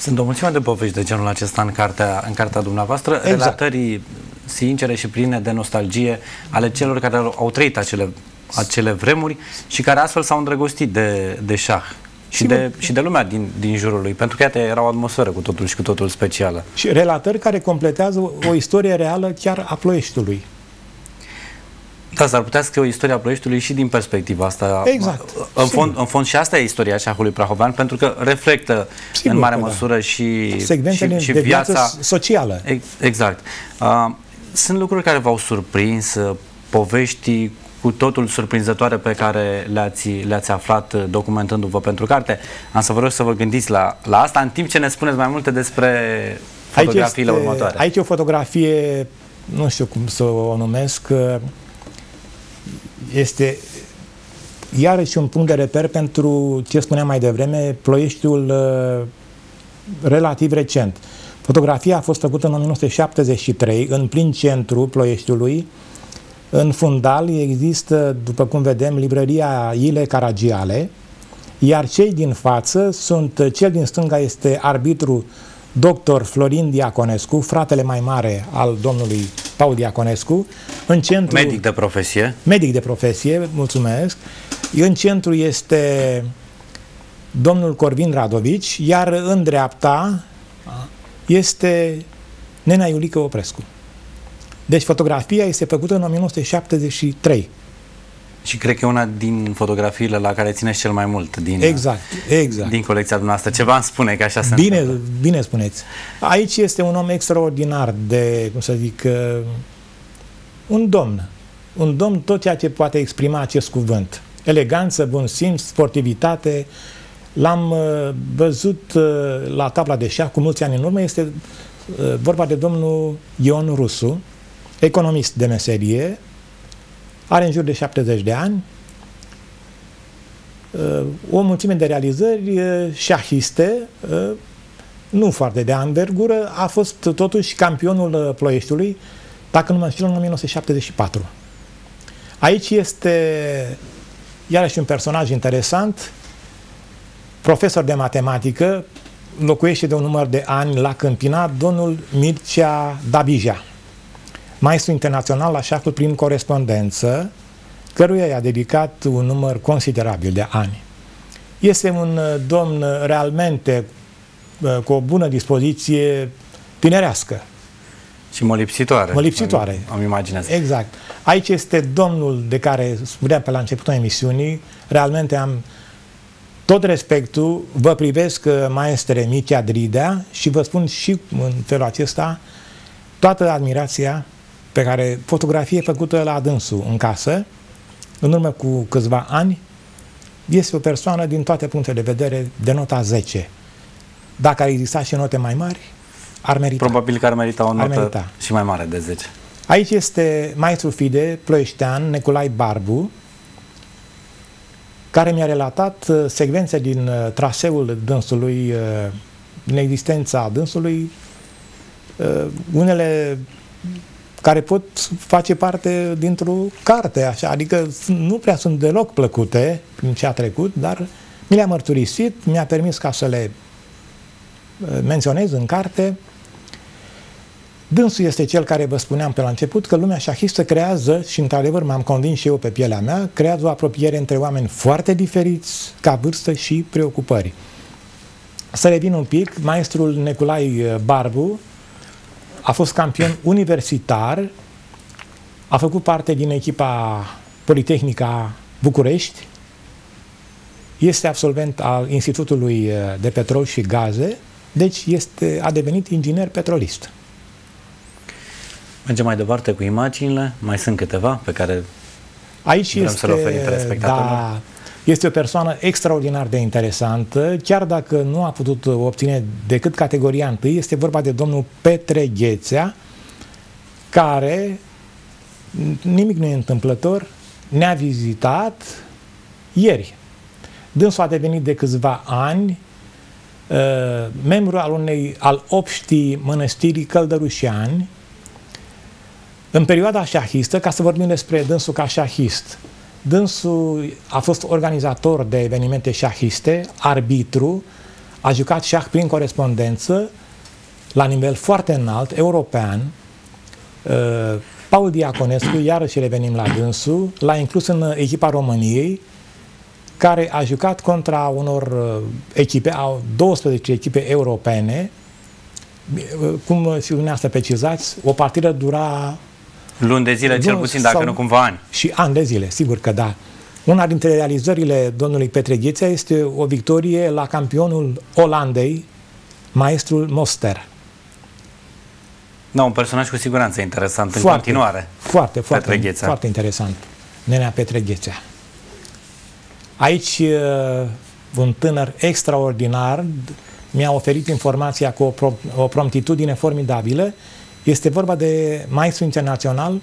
Sunt o mulțime de povești de genul acesta în cartea, în cartea dumneavoastră, exact. relatării sincere și pline de nostalgie ale celor care au trăit acele, acele vremuri și care astfel s-au îndrăgostit de, de șah și de, și de lumea din, din jurul lui, pentru că iată, era o atmosferă cu totul și cu totul specială. Și relatări care completează o istorie reală chiar a Ploieștiului. Da, s-ar putea scrie o istorie a proiectului și din perspectiva asta. Exact. În fond, în fond și asta e istoria șahului prahovean, pentru că reflectă Sigur în mare da. măsură da. și, Secvențele și, și de viața socială. Exact. Uh, sunt lucruri care v-au surprins, uh, povești cu totul surprinzătoare pe care le-ați, le-ați aflat uh, documentându-vă pentru carte. Am să vă rog să vă gândiți la, la asta în timp ce ne spuneți mai multe despre fotografiile aici este, următoare. Aici e o fotografie, nu știu cum să o numesc, uh, este iarăși un punct de reper pentru ce spuneam mai devreme, Ploieștiul uh, relativ recent. Fotografia a fost făcută în 1973 în plin centru Ploieștiului. În fundal există, după cum vedem, librăria Ile Caragiale, iar cei din față sunt, cel din stânga este arbitru dr. Florin Diaconescu, fratele mai mare al domnului Paul Diaconescu, în centru... Medic de profesie. Medic de profesie, mulțumesc. În centru este domnul Corvin Radovici, iar în dreapta este Nena Iulică Oprescu. Deci fotografia este făcută în 1973. Și cred că e una din fotografiile la care țineți cel mai mult din, exact, exact. din colecția dumneavoastră. Ceva îmi spune că așa se Bine, întâmplă. bine spuneți. Aici este un om extraordinar de, cum să zic, uh, un domn. Un domn tot ceea ce poate exprima acest cuvânt. Eleganță, bun simț, sportivitate. L-am uh, văzut uh, la tabla de șah cu mulți ani în urmă. Este vorba de domnul Ion Rusu, economist de meserie, are în jur de 70 de ani, uh, o mulțime de realizări uh, șahiste, uh, nu foarte de anvergură, a fost totuși campionul Ploieștiului, dacă nu mă înșel, în 1974. Aici este iarăși un personaj interesant, profesor de matematică, locuiește de un număr de ani la Câmpina, domnul Mircea Dabija maestru internațional la șahul prin corespondență, căruia i-a dedicat un număr considerabil de ani. Este un uh, domn realmente uh, cu o bună dispoziție tinerească. Și molipsitoare. Molipsitoare. Am, am imaginat. Exact. Aici este domnul de care spuneam pe la începutul emisiunii, realmente am tot respectul, vă privesc uh, maestre Michea Dridea și vă spun și în felul acesta toată admirația pe care fotografie făcută la dânsul în casă, în urmă cu câțiva ani, este o persoană din toate punctele de vedere de nota 10. Dacă ar exista și note mai mari, ar merita. Probabil că ar merita o notă merita. și mai mare de 10. Aici este maestru fide, ploieștean, Neculai Barbu, care mi-a relatat uh, secvențe din uh, traseul dânsului, uh, din existența dânsului, unele care pot face parte dintr-o carte, așa, adică nu prea sunt deloc plăcute prin ce a trecut, dar mi le-a mărturisit, mi-a permis ca să le menționez în carte. Dânsul este cel care vă spuneam pe la început că lumea șahistă creează, și într-adevăr m-am convins și eu pe pielea mea, creează o apropiere între oameni foarte diferiți ca vârstă și preocupări. Să revin un pic, maestrul Neculai uh, Barbu a fost campion universitar, a făcut parte din echipa Politehnica București, este absolvent al Institutului uh, de Petrol și Gaze, deci este, a devenit inginer petrolist. Mergem mai departe cu imaginile. Mai sunt câteva pe care Aici vrem este, să le oferim telespectatorilor. Da, este o persoană extraordinar de interesantă, chiar dacă nu a putut obține decât categoria întâi, este vorba de domnul Petre Ghețea, care, nimic nu e întâmplător, ne-a vizitat ieri. Dânsul a devenit de câțiva ani uh, membru al unei al obștii mănăstirii Căldărușani, în perioada șahistă, ca să vorbim despre dânsul ca șahist, dânsul a fost organizator de evenimente șahiste, arbitru, a jucat șah prin corespondență la nivel foarte înalt, european. Uh, Paul Diaconescu, iarăși revenim la dânsul, l-a inclus în echipa României, care a jucat contra unor uh, echipe, au 12 echipe europene, uh, cum și dumneavoastră precizați, o partidă dura Luni de zile, cel puțin, dacă nu cumva ani. Și ani de zile, sigur că da. Una dintre realizările domnului Petre Ghețea este o victorie la campionul Olandei, maestrul Moster. Da, un personaj cu siguranță interesant foarte, în continuare. Foarte, foarte, Petre Ghețea. foarte interesant. Nenea Petre Ghețea. Aici uh, un tânăr extraordinar mi-a oferit informația cu o, pro, o promptitudine formidabilă este vorba de maestru internațional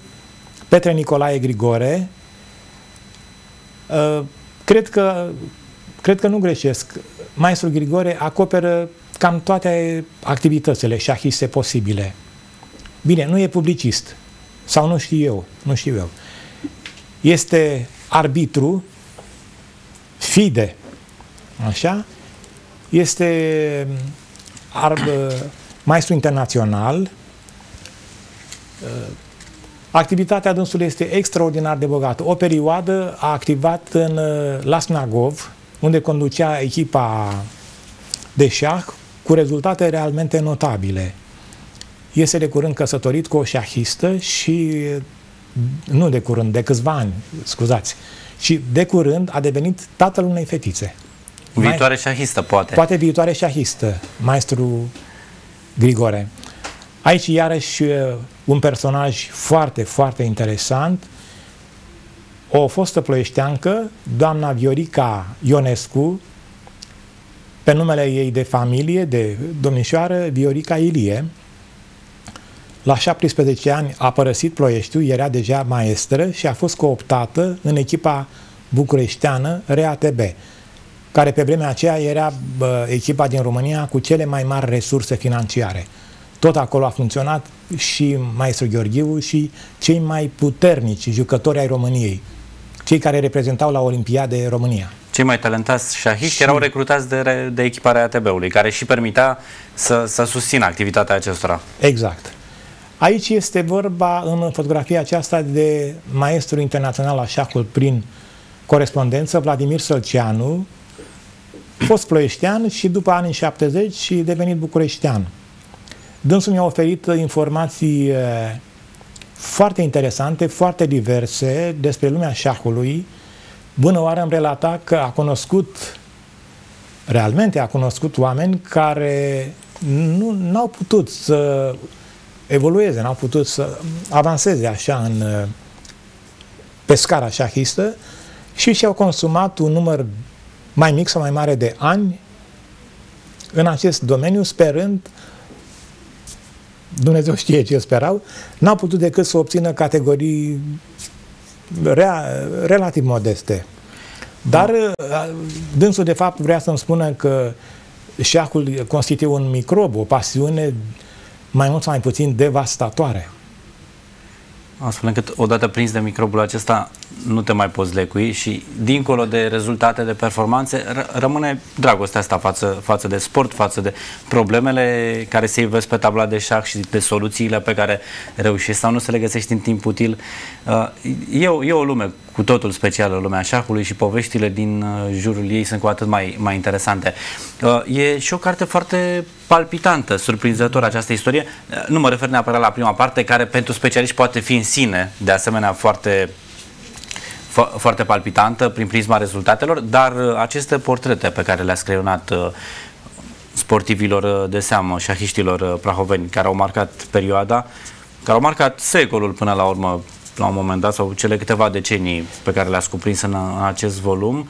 Petre Nicolae Grigore. Uh, cred că, cred că nu greșesc. Maestru Grigore acoperă cam toate activitățile șahiste posibile. Bine, nu e publicist. Sau nu știu eu. Nu știu eu. Este arbitru, fide, așa, este ar, maestru internațional, Uh, activitatea dânsului este extraordinar de bogată. O perioadă a activat în uh, Lasnagov, unde conducea echipa de șah cu rezultate realmente notabile. Este de curând căsătorit cu o șahistă și nu de curând, de câțiva ani, scuzați. Și de curând a devenit tatăl unei fetițe. Viitoare Mai, șahistă, poate. Poate viitoare șahistă, maestru Grigore. Aici, iarăși, un personaj foarte, foarte interesant, o fostă ploieșteancă, doamna Viorica Ionescu, pe numele ei de familie, de domnișoară Viorica Ilie. La 17 ani a părăsit Ploieștiul, era deja maestră și a fost cooptată în echipa bucureșteană RATB, care pe vremea aceea era bă, echipa din România cu cele mai mari resurse financiare. Tot acolo a funcționat și Maestru Gheorghiu și cei mai puternici jucători ai României, cei care reprezentau la Olimpiade România. Cei mai talentați șahiști și... erau recrutați de, de echiparea ATB-ului, care și permitea să, să susțină activitatea acestora. Exact. Aici este vorba în fotografia aceasta de maestru internațional la șahul prin corespondență, Vladimir Sălceanu, fost ploieștean și după anii 70 și devenit bucureștean. Dânsul mi-a oferit informații foarte interesante, foarte diverse despre lumea șahului. Bună oară am relatat că a cunoscut, realmente a cunoscut oameni care nu au putut să evolueze, n-au putut să avanseze așa în, pe scara șahistă și și-au consumat un număr mai mic sau mai mare de ani în acest domeniu, sperând Dumnezeu știe ce sperau, n-au putut decât să obțină categorii rea, relativ modeste. Dar da. dânsul de fapt vrea să-mi spună că șahul constituie un microb, o pasiune mai mult sau mai puțin devastatoare. Astfel încât, odată prins de microbul acesta, nu te mai poți lecui și, dincolo de rezultate, de performanțe, rămâne dragostea asta față, față de sport, față de problemele care se ivesc pe tabla de șah și de soluțiile pe care reușești sau nu să le găsești în timp util. Uh, e o, e o lume cu totul specială, lumea șahului și poveștile din uh, jurul ei sunt cu atât mai, mai interesante. Uh, e și o carte foarte palpitantă, surprinzător această istorie. Nu mă refer neapărat la prima parte, care pentru specialiști poate fi în sine, de asemenea, foarte fo- foarte palpitantă prin prisma rezultatelor, dar uh, aceste portrete pe care le-a creionat uh, sportivilor uh, de seamă, șahiștilor prahoveni, care au marcat perioada, care au marcat secolul până la urmă, la un moment dat, sau cele câteva decenii pe care le-ați cuprins în, în acest volum,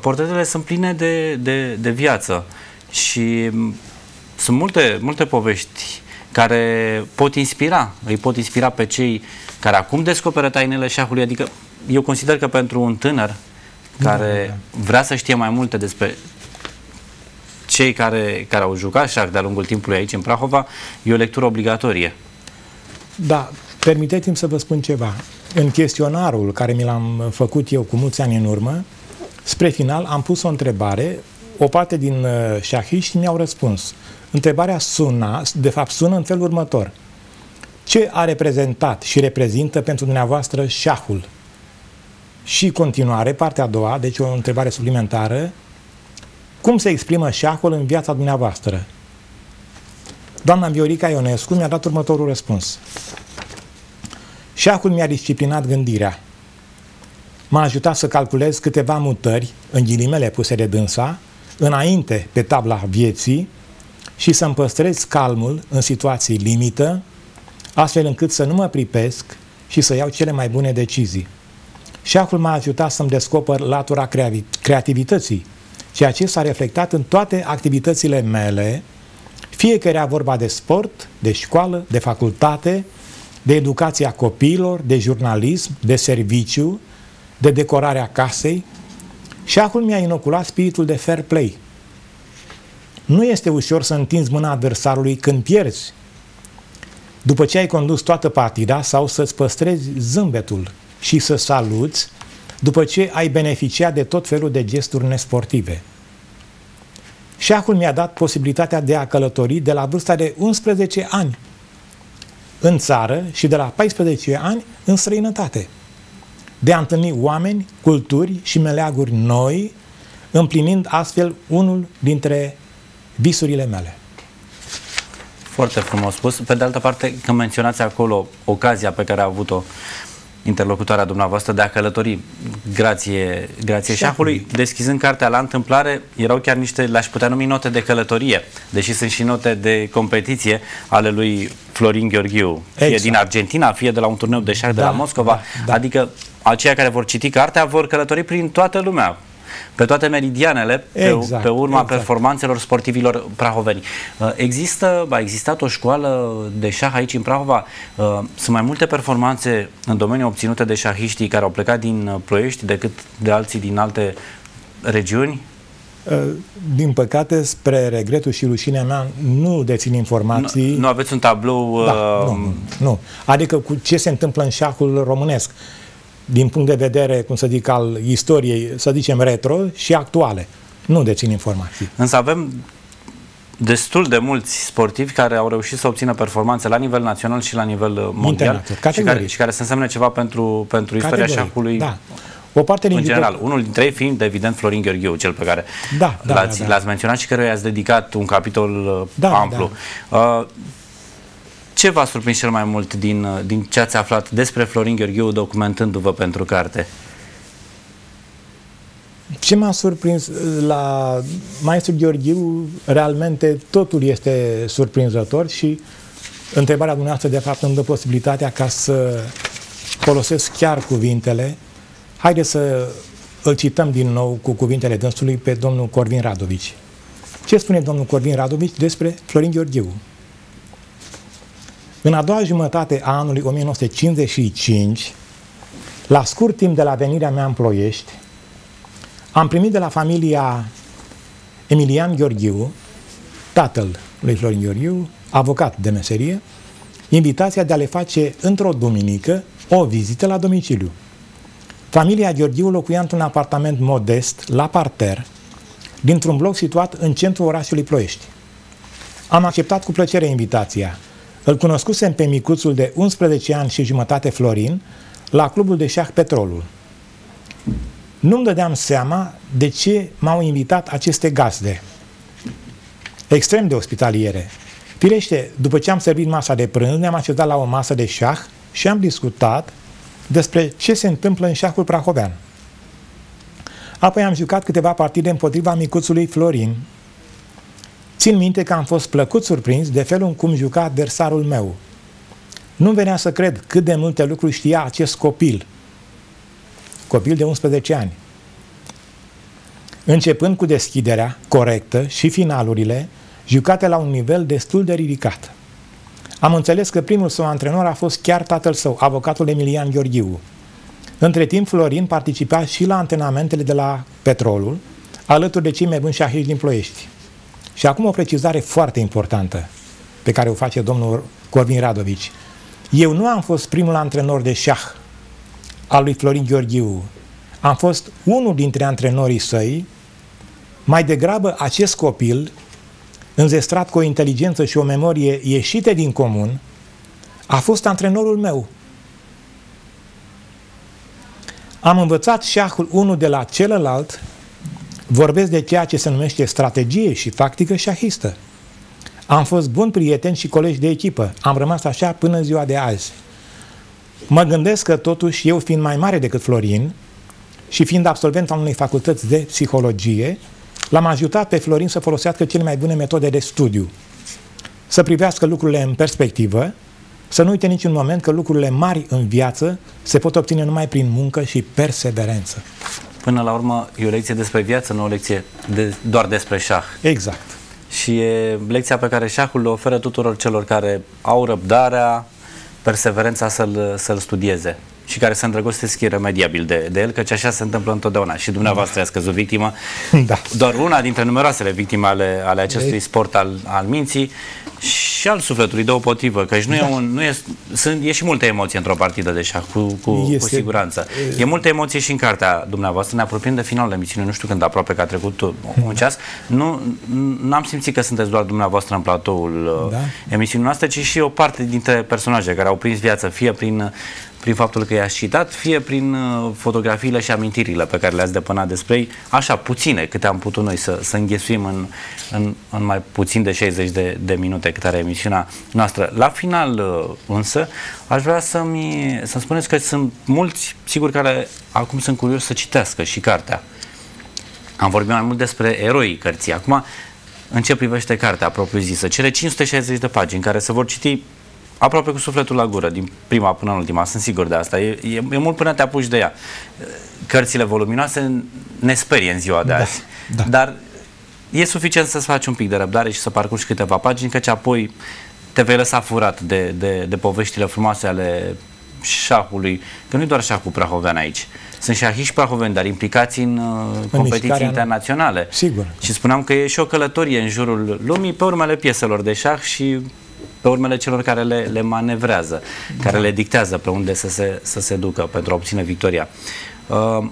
portretele sunt pline de, de, de viață și mm, sunt multe, multe povești care pot inspira, îi pot inspira pe cei care acum descoperă tainele șahului, adică eu consider că pentru un tânăr care da, da. vrea să știe mai multe despre cei care, care au jucat șah de-a lungul timpului aici în Prahova, e o lectură obligatorie. Da, permiteți-mi să vă spun ceva. În chestionarul care mi l-am făcut eu cu mulți ani în urmă, spre final am pus o întrebare, o parte din uh, șahiști mi-au răspuns. Întrebarea suna, de fapt sună în felul următor. Ce a reprezentat și reprezintă pentru dumneavoastră șahul? Și continuare, partea a doua, deci o întrebare suplimentară, cum se exprimă șahul în viața dumneavoastră? Doamna Viorica Ionescu mi-a dat următorul răspuns. Șahul mi-a disciplinat gândirea. M-a ajutat să calculez câteva mutări, în ghilimele puse de dânsa, înainte pe tabla vieții și să-mi păstrez calmul în situații limită, astfel încât să nu mă pripesc și să iau cele mai bune decizii. Șahul m-a ajutat să-mi descoper latura creativității, ceea ce s-a reflectat în toate activitățile mele, fie că era vorba de sport, de școală, de facultate, de educația copiilor, de jurnalism, de serviciu, de decorarea casei. Șahul mi-a inoculat spiritul de fair play. Nu este ușor să întinzi mâna adversarului când pierzi, după ce ai condus toată partida sau să-ți păstrezi zâmbetul și să saluți după ce ai beneficiat de tot felul de gesturi nesportive. Șahul mi-a dat posibilitatea de a călători de la vârsta de 11 ani în țară și de la 14 ani în străinătate. De a întâlni oameni, culturi și meleaguri noi, împlinind astfel unul dintre visurile mele. Foarte frumos spus. Pe de altă parte, când menționați acolo ocazia pe care a avut-o interlocutoarea dumneavoastră de a călători grație, grație șahului. Deschizând cartea la întâmplare, erau chiar niște, le-aș putea numi note de călătorie, deși sunt și note de competiție ale lui Florin Gheorghiu, fie exact. din Argentina, fie de la un turneu de șah da, de la Moscova, da, da. adică aceia care vor citi cartea vor călători prin toată lumea, pe toate meridianele, exact, pe, pe urma exact. performanțelor sportivilor prahoveni. Uh, există, a existat o școală de șah aici în Prahova. Uh, sunt mai multe performanțe în domeniu obținute de șahiștii care au plecat din uh, Ploiești decât de alții din alte regiuni? Din păcate, spre regretul și rușinea mea, nu dețin informații. Nu, nu aveți un tablou... Da, uh... nu, nu, nu. Adică cu ce se întâmplă în șahul românesc din punct de vedere, cum să zic, al istoriei, să zicem, retro și actuale. Nu dețin informații. Însă avem destul de mulți sportivi care au reușit să obțină performanțe la nivel național și la nivel uh, mondial și care, și care să însemne ceva pentru, pentru istoria șahului da. O parte din în general, unul dintre ei fiind, evident, Florin Gheorghiu, cel pe care da, da, l-ați, da, da. menționat și căruia i-ați dedicat un capitol uh, da, amplu. Da. Uh, ce v-a surprins cel mai mult din, din ce ați aflat despre Florin Gheorghiu documentându-vă pentru carte? Ce m-a surprins la maestru Gheorghiu, realmente totul este surprinzător și întrebarea dumneavoastră de fapt îmi dă posibilitatea ca să folosesc chiar cuvintele. Haideți să îl cităm din nou cu cuvintele dânsului pe domnul Corvin Radovici. Ce spune domnul Corvin Radovici despre Florin Gheorghiu? În a doua jumătate a anului 1955, la scurt timp de la venirea mea în Ploiești, am primit de la familia Emilian Gheorghiu, tatăl lui Florin Gheorghiu, avocat de meserie, invitația de a le face într-o duminică o vizită la domiciliu. Familia Gheorghiu locuia într-un apartament modest, la parter, dintr-un bloc situat în centrul orașului Ploiești. Am acceptat cu plăcere invitația. Îl cunoscusem pe micuțul de 11 ani și jumătate Florin la clubul de șah Petrolul. Nu-mi dădeam seama de ce m-au invitat aceste gazde. Extrem de ospitaliere. Firește, după ce am servit masa de prânz, ne-am așezat la o masă de șah și am discutat despre ce se întâmplă în șahul prahovean. Apoi am jucat câteva partide împotriva micuțului Florin. Țin minte că am fost plăcut surprins de felul în cum juca adversarul meu. Nu venea să cred cât de multe lucruri știa acest copil. Copil de 11 ani. Începând cu deschiderea corectă și finalurile, jucate la un nivel destul de ridicat. Am înțeles că primul său antrenor a fost chiar tatăl său, avocatul Emilian Gheorghiu. Între timp, Florin participa și la antrenamentele de la Petrolul, alături de cei mai buni șahiști din Ploiești. Și acum o precizare foarte importantă pe care o face domnul Corvin Radovici. Eu nu am fost primul antrenor de șah al lui Florin Gheorghiu. Am fost unul dintre antrenorii săi, mai degrabă acest copil înzestrat cu o inteligență și o memorie ieșite din comun, a fost antrenorul meu. Am învățat șahul unul de la celălalt, vorbesc de ceea ce se numește strategie și tactică șahistă. Am fost bun prieten și colegi de echipă. Am rămas așa până ziua de azi. Mă gândesc că totuși eu fiind mai mare decât Florin și fiind absolvent al unei facultăți de psihologie, L-am ajutat pe Florin să folosească cele mai bune metode de studiu, să privească lucrurile în perspectivă, să nu uite niciun moment că lucrurile mari în viață se pot obține numai prin muncă și perseverență. Până la urmă, e o lecție despre viață, nu o lecție de, doar despre șah. Exact. Și e lecția pe care șahul le oferă tuturor celor care au răbdarea, perseverența să-l, să-l studieze și care se îndrăgostesc iremediabil de, de el, căci așa se întâmplă întotdeauna. Și dumneavoastră ați căzut victimă, da. doar una dintre numeroasele victime ale, ale acestui de... sport al, al minții și al sufletului, deopotrivă, căci nu, da. e, un, nu e, sunt, e și multă emoție într-o partidă de șah, cu, cu, este, cu siguranță. E, e multă emoție și în cartea dumneavoastră, ne apropiem de finalul emisiunii, nu știu când aproape că a trecut un ceas, nu am simțit că sunteți doar dumneavoastră în platoul da. emisiunii noastre, ci și o parte dintre personaje care au prins viață, fie prin prin faptul că i-ați citat, fie prin uh, fotografiile și amintirile pe care le-ați depănat despre ei, așa puține câte am putut noi să, să înghesuim în, în, în mai puțin de 60 de, de minute cât are emisiunea noastră. La final uh, însă, aș vrea să-mi să spuneți că sunt mulți, sigur, care acum sunt curios să citească și cartea. Am vorbit mai mult despre eroii cărții. Acum, în ce privește cartea propriu-zisă, cele 560 de pagini care se vor citi aproape cu sufletul la gură, din prima până în ultima, sunt sigur de asta. E, e, e mult până te apuci de ea. Cărțile voluminoase ne sperie în ziua de da, azi. Da. Dar e suficient să-ți faci un pic de răbdare și să parcurgi câteva pagini, căci apoi te vei lăsa furat de, de, de poveștile frumoase ale șahului, că nu e doar șahul prahovean aici. Sunt șahiști prahoveni, dar implicați în, uh, în competiții internaționale. Sigur. Și spuneam că e și o călătorie în jurul lumii pe urmele pieselor de șah și pe urmele celor care le, le manevrează, da. care le dictează pe unde să se, să se ducă pentru a obține victoria. Uh,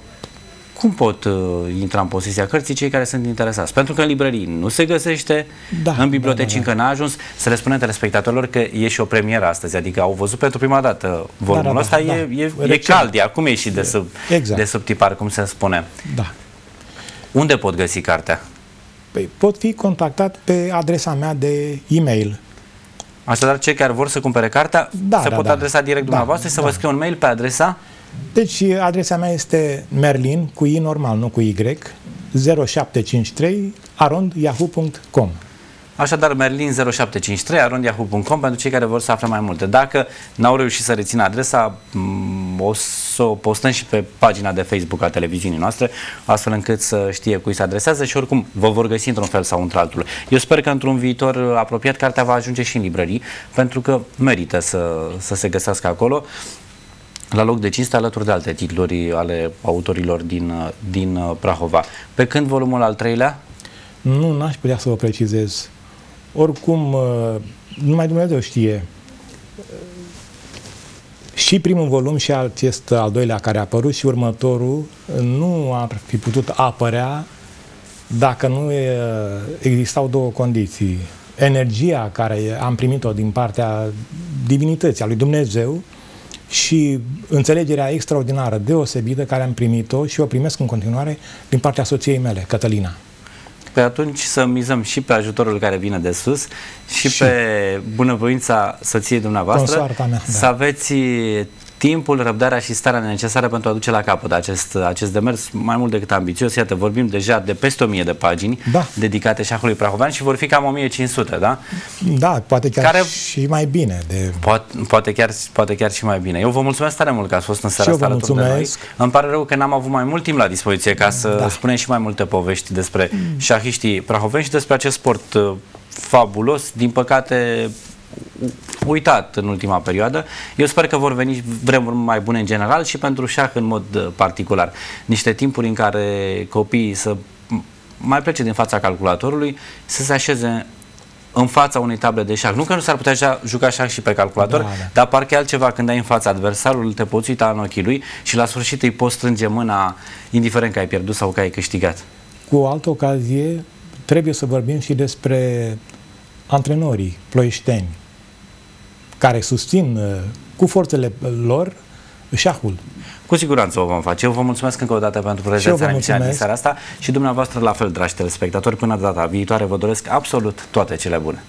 cum pot uh, intra în posesia cărții cei care sunt interesați? Pentru că în librării nu se găsește, da, în biblioteci da, da, da. încă n-a ajuns. Să le spunem telespectatorilor că e și o premieră astăzi, adică au văzut pentru prima dată volumul da, da, ăsta, da, e, da. e, e cald, e acum e și de sub, exact. de sub tipar, cum se spune. Da. Unde pot găsi cartea? Păi pot fi contactat pe adresa mea de e-mail Așadar, cei care vor să cumpere cartea da, se da, pot da. adresa direct da, dumneavoastră și să da. vă scrie un mail pe adresa? Deci, adresa mea este Merlin, cu I normal, nu cu Y, 0753 arond yahoo.com Așadar, Merlin 0753 arond yahoo.com pentru cei care vor să afle mai multe. Dacă n-au reușit să rețină adresa, o să o postăm și pe pagina de Facebook a televiziunii noastre, astfel încât să știe cui se adresează și oricum vă vor găsi într-un fel sau într-altul. Eu sper că într-un viitor apropiat cartea va ajunge și în librării, pentru că merită să, să se găsească acolo la loc de cinste alături de alte titluri ale autorilor din, din Prahova. Pe când volumul al treilea? Nu, n-aș putea să vă precizez. Oricum, uh, numai Dumnezeu știe. Și primul volum și acest al doilea care a apărut și următorul nu ar fi putut apărea dacă nu existau două condiții. Energia care am primit-o din partea divinității, a lui Dumnezeu, și înțelegerea extraordinară, deosebită, care am primit-o și o primesc în continuare din partea soției mele, Cătălina. Pe atunci să mizăm și pe ajutorul care vine de sus și, și pe bunăvoința soției dumneavoastră, mea, da. să aveți timpul, răbdarea și starea necesară pentru a duce la capăt acest, acest demers mai mult decât ambițios. Iată, vorbim deja de peste 1000 de pagini da. dedicate șahului prahovean și vor fi cam 1500, da? Da, poate chiar Care, și mai bine. De... Poate, poate, chiar, poate chiar și mai bine. Eu vă mulțumesc tare mult că ați fost în seara asta alături de noi. Îmi pare rău că n-am avut mai mult timp la dispoziție ca să da. spunem și mai multe povești despre mm. șahiștii prahoveni și despre acest sport uh, fabulos. Din păcate, uitat în ultima perioadă. Eu sper că vor veni vremuri mai bune în general și pentru șah în mod uh, particular. Niște timpuri în care copiii să mai plece din fața calculatorului, să se așeze în fața unei table de șah. Nu că nu s-ar putea juca șah și pe calculator, da, da. dar parcă e altceva când ai în fața adversarul, te poți uita în ochii lui și la sfârșit îi poți strânge mâna, indiferent că ai pierdut sau că ai câștigat. Cu o altă ocazie, trebuie să vorbim și despre antrenorii ploieșteni care susțin uh, cu forțele lor șahul. Cu siguranță o vom face. Eu vă mulțumesc încă o dată pentru prezența în emisiunea din seara asta și dumneavoastră la fel, dragi telespectatori, până data viitoare vă doresc absolut toate cele bune.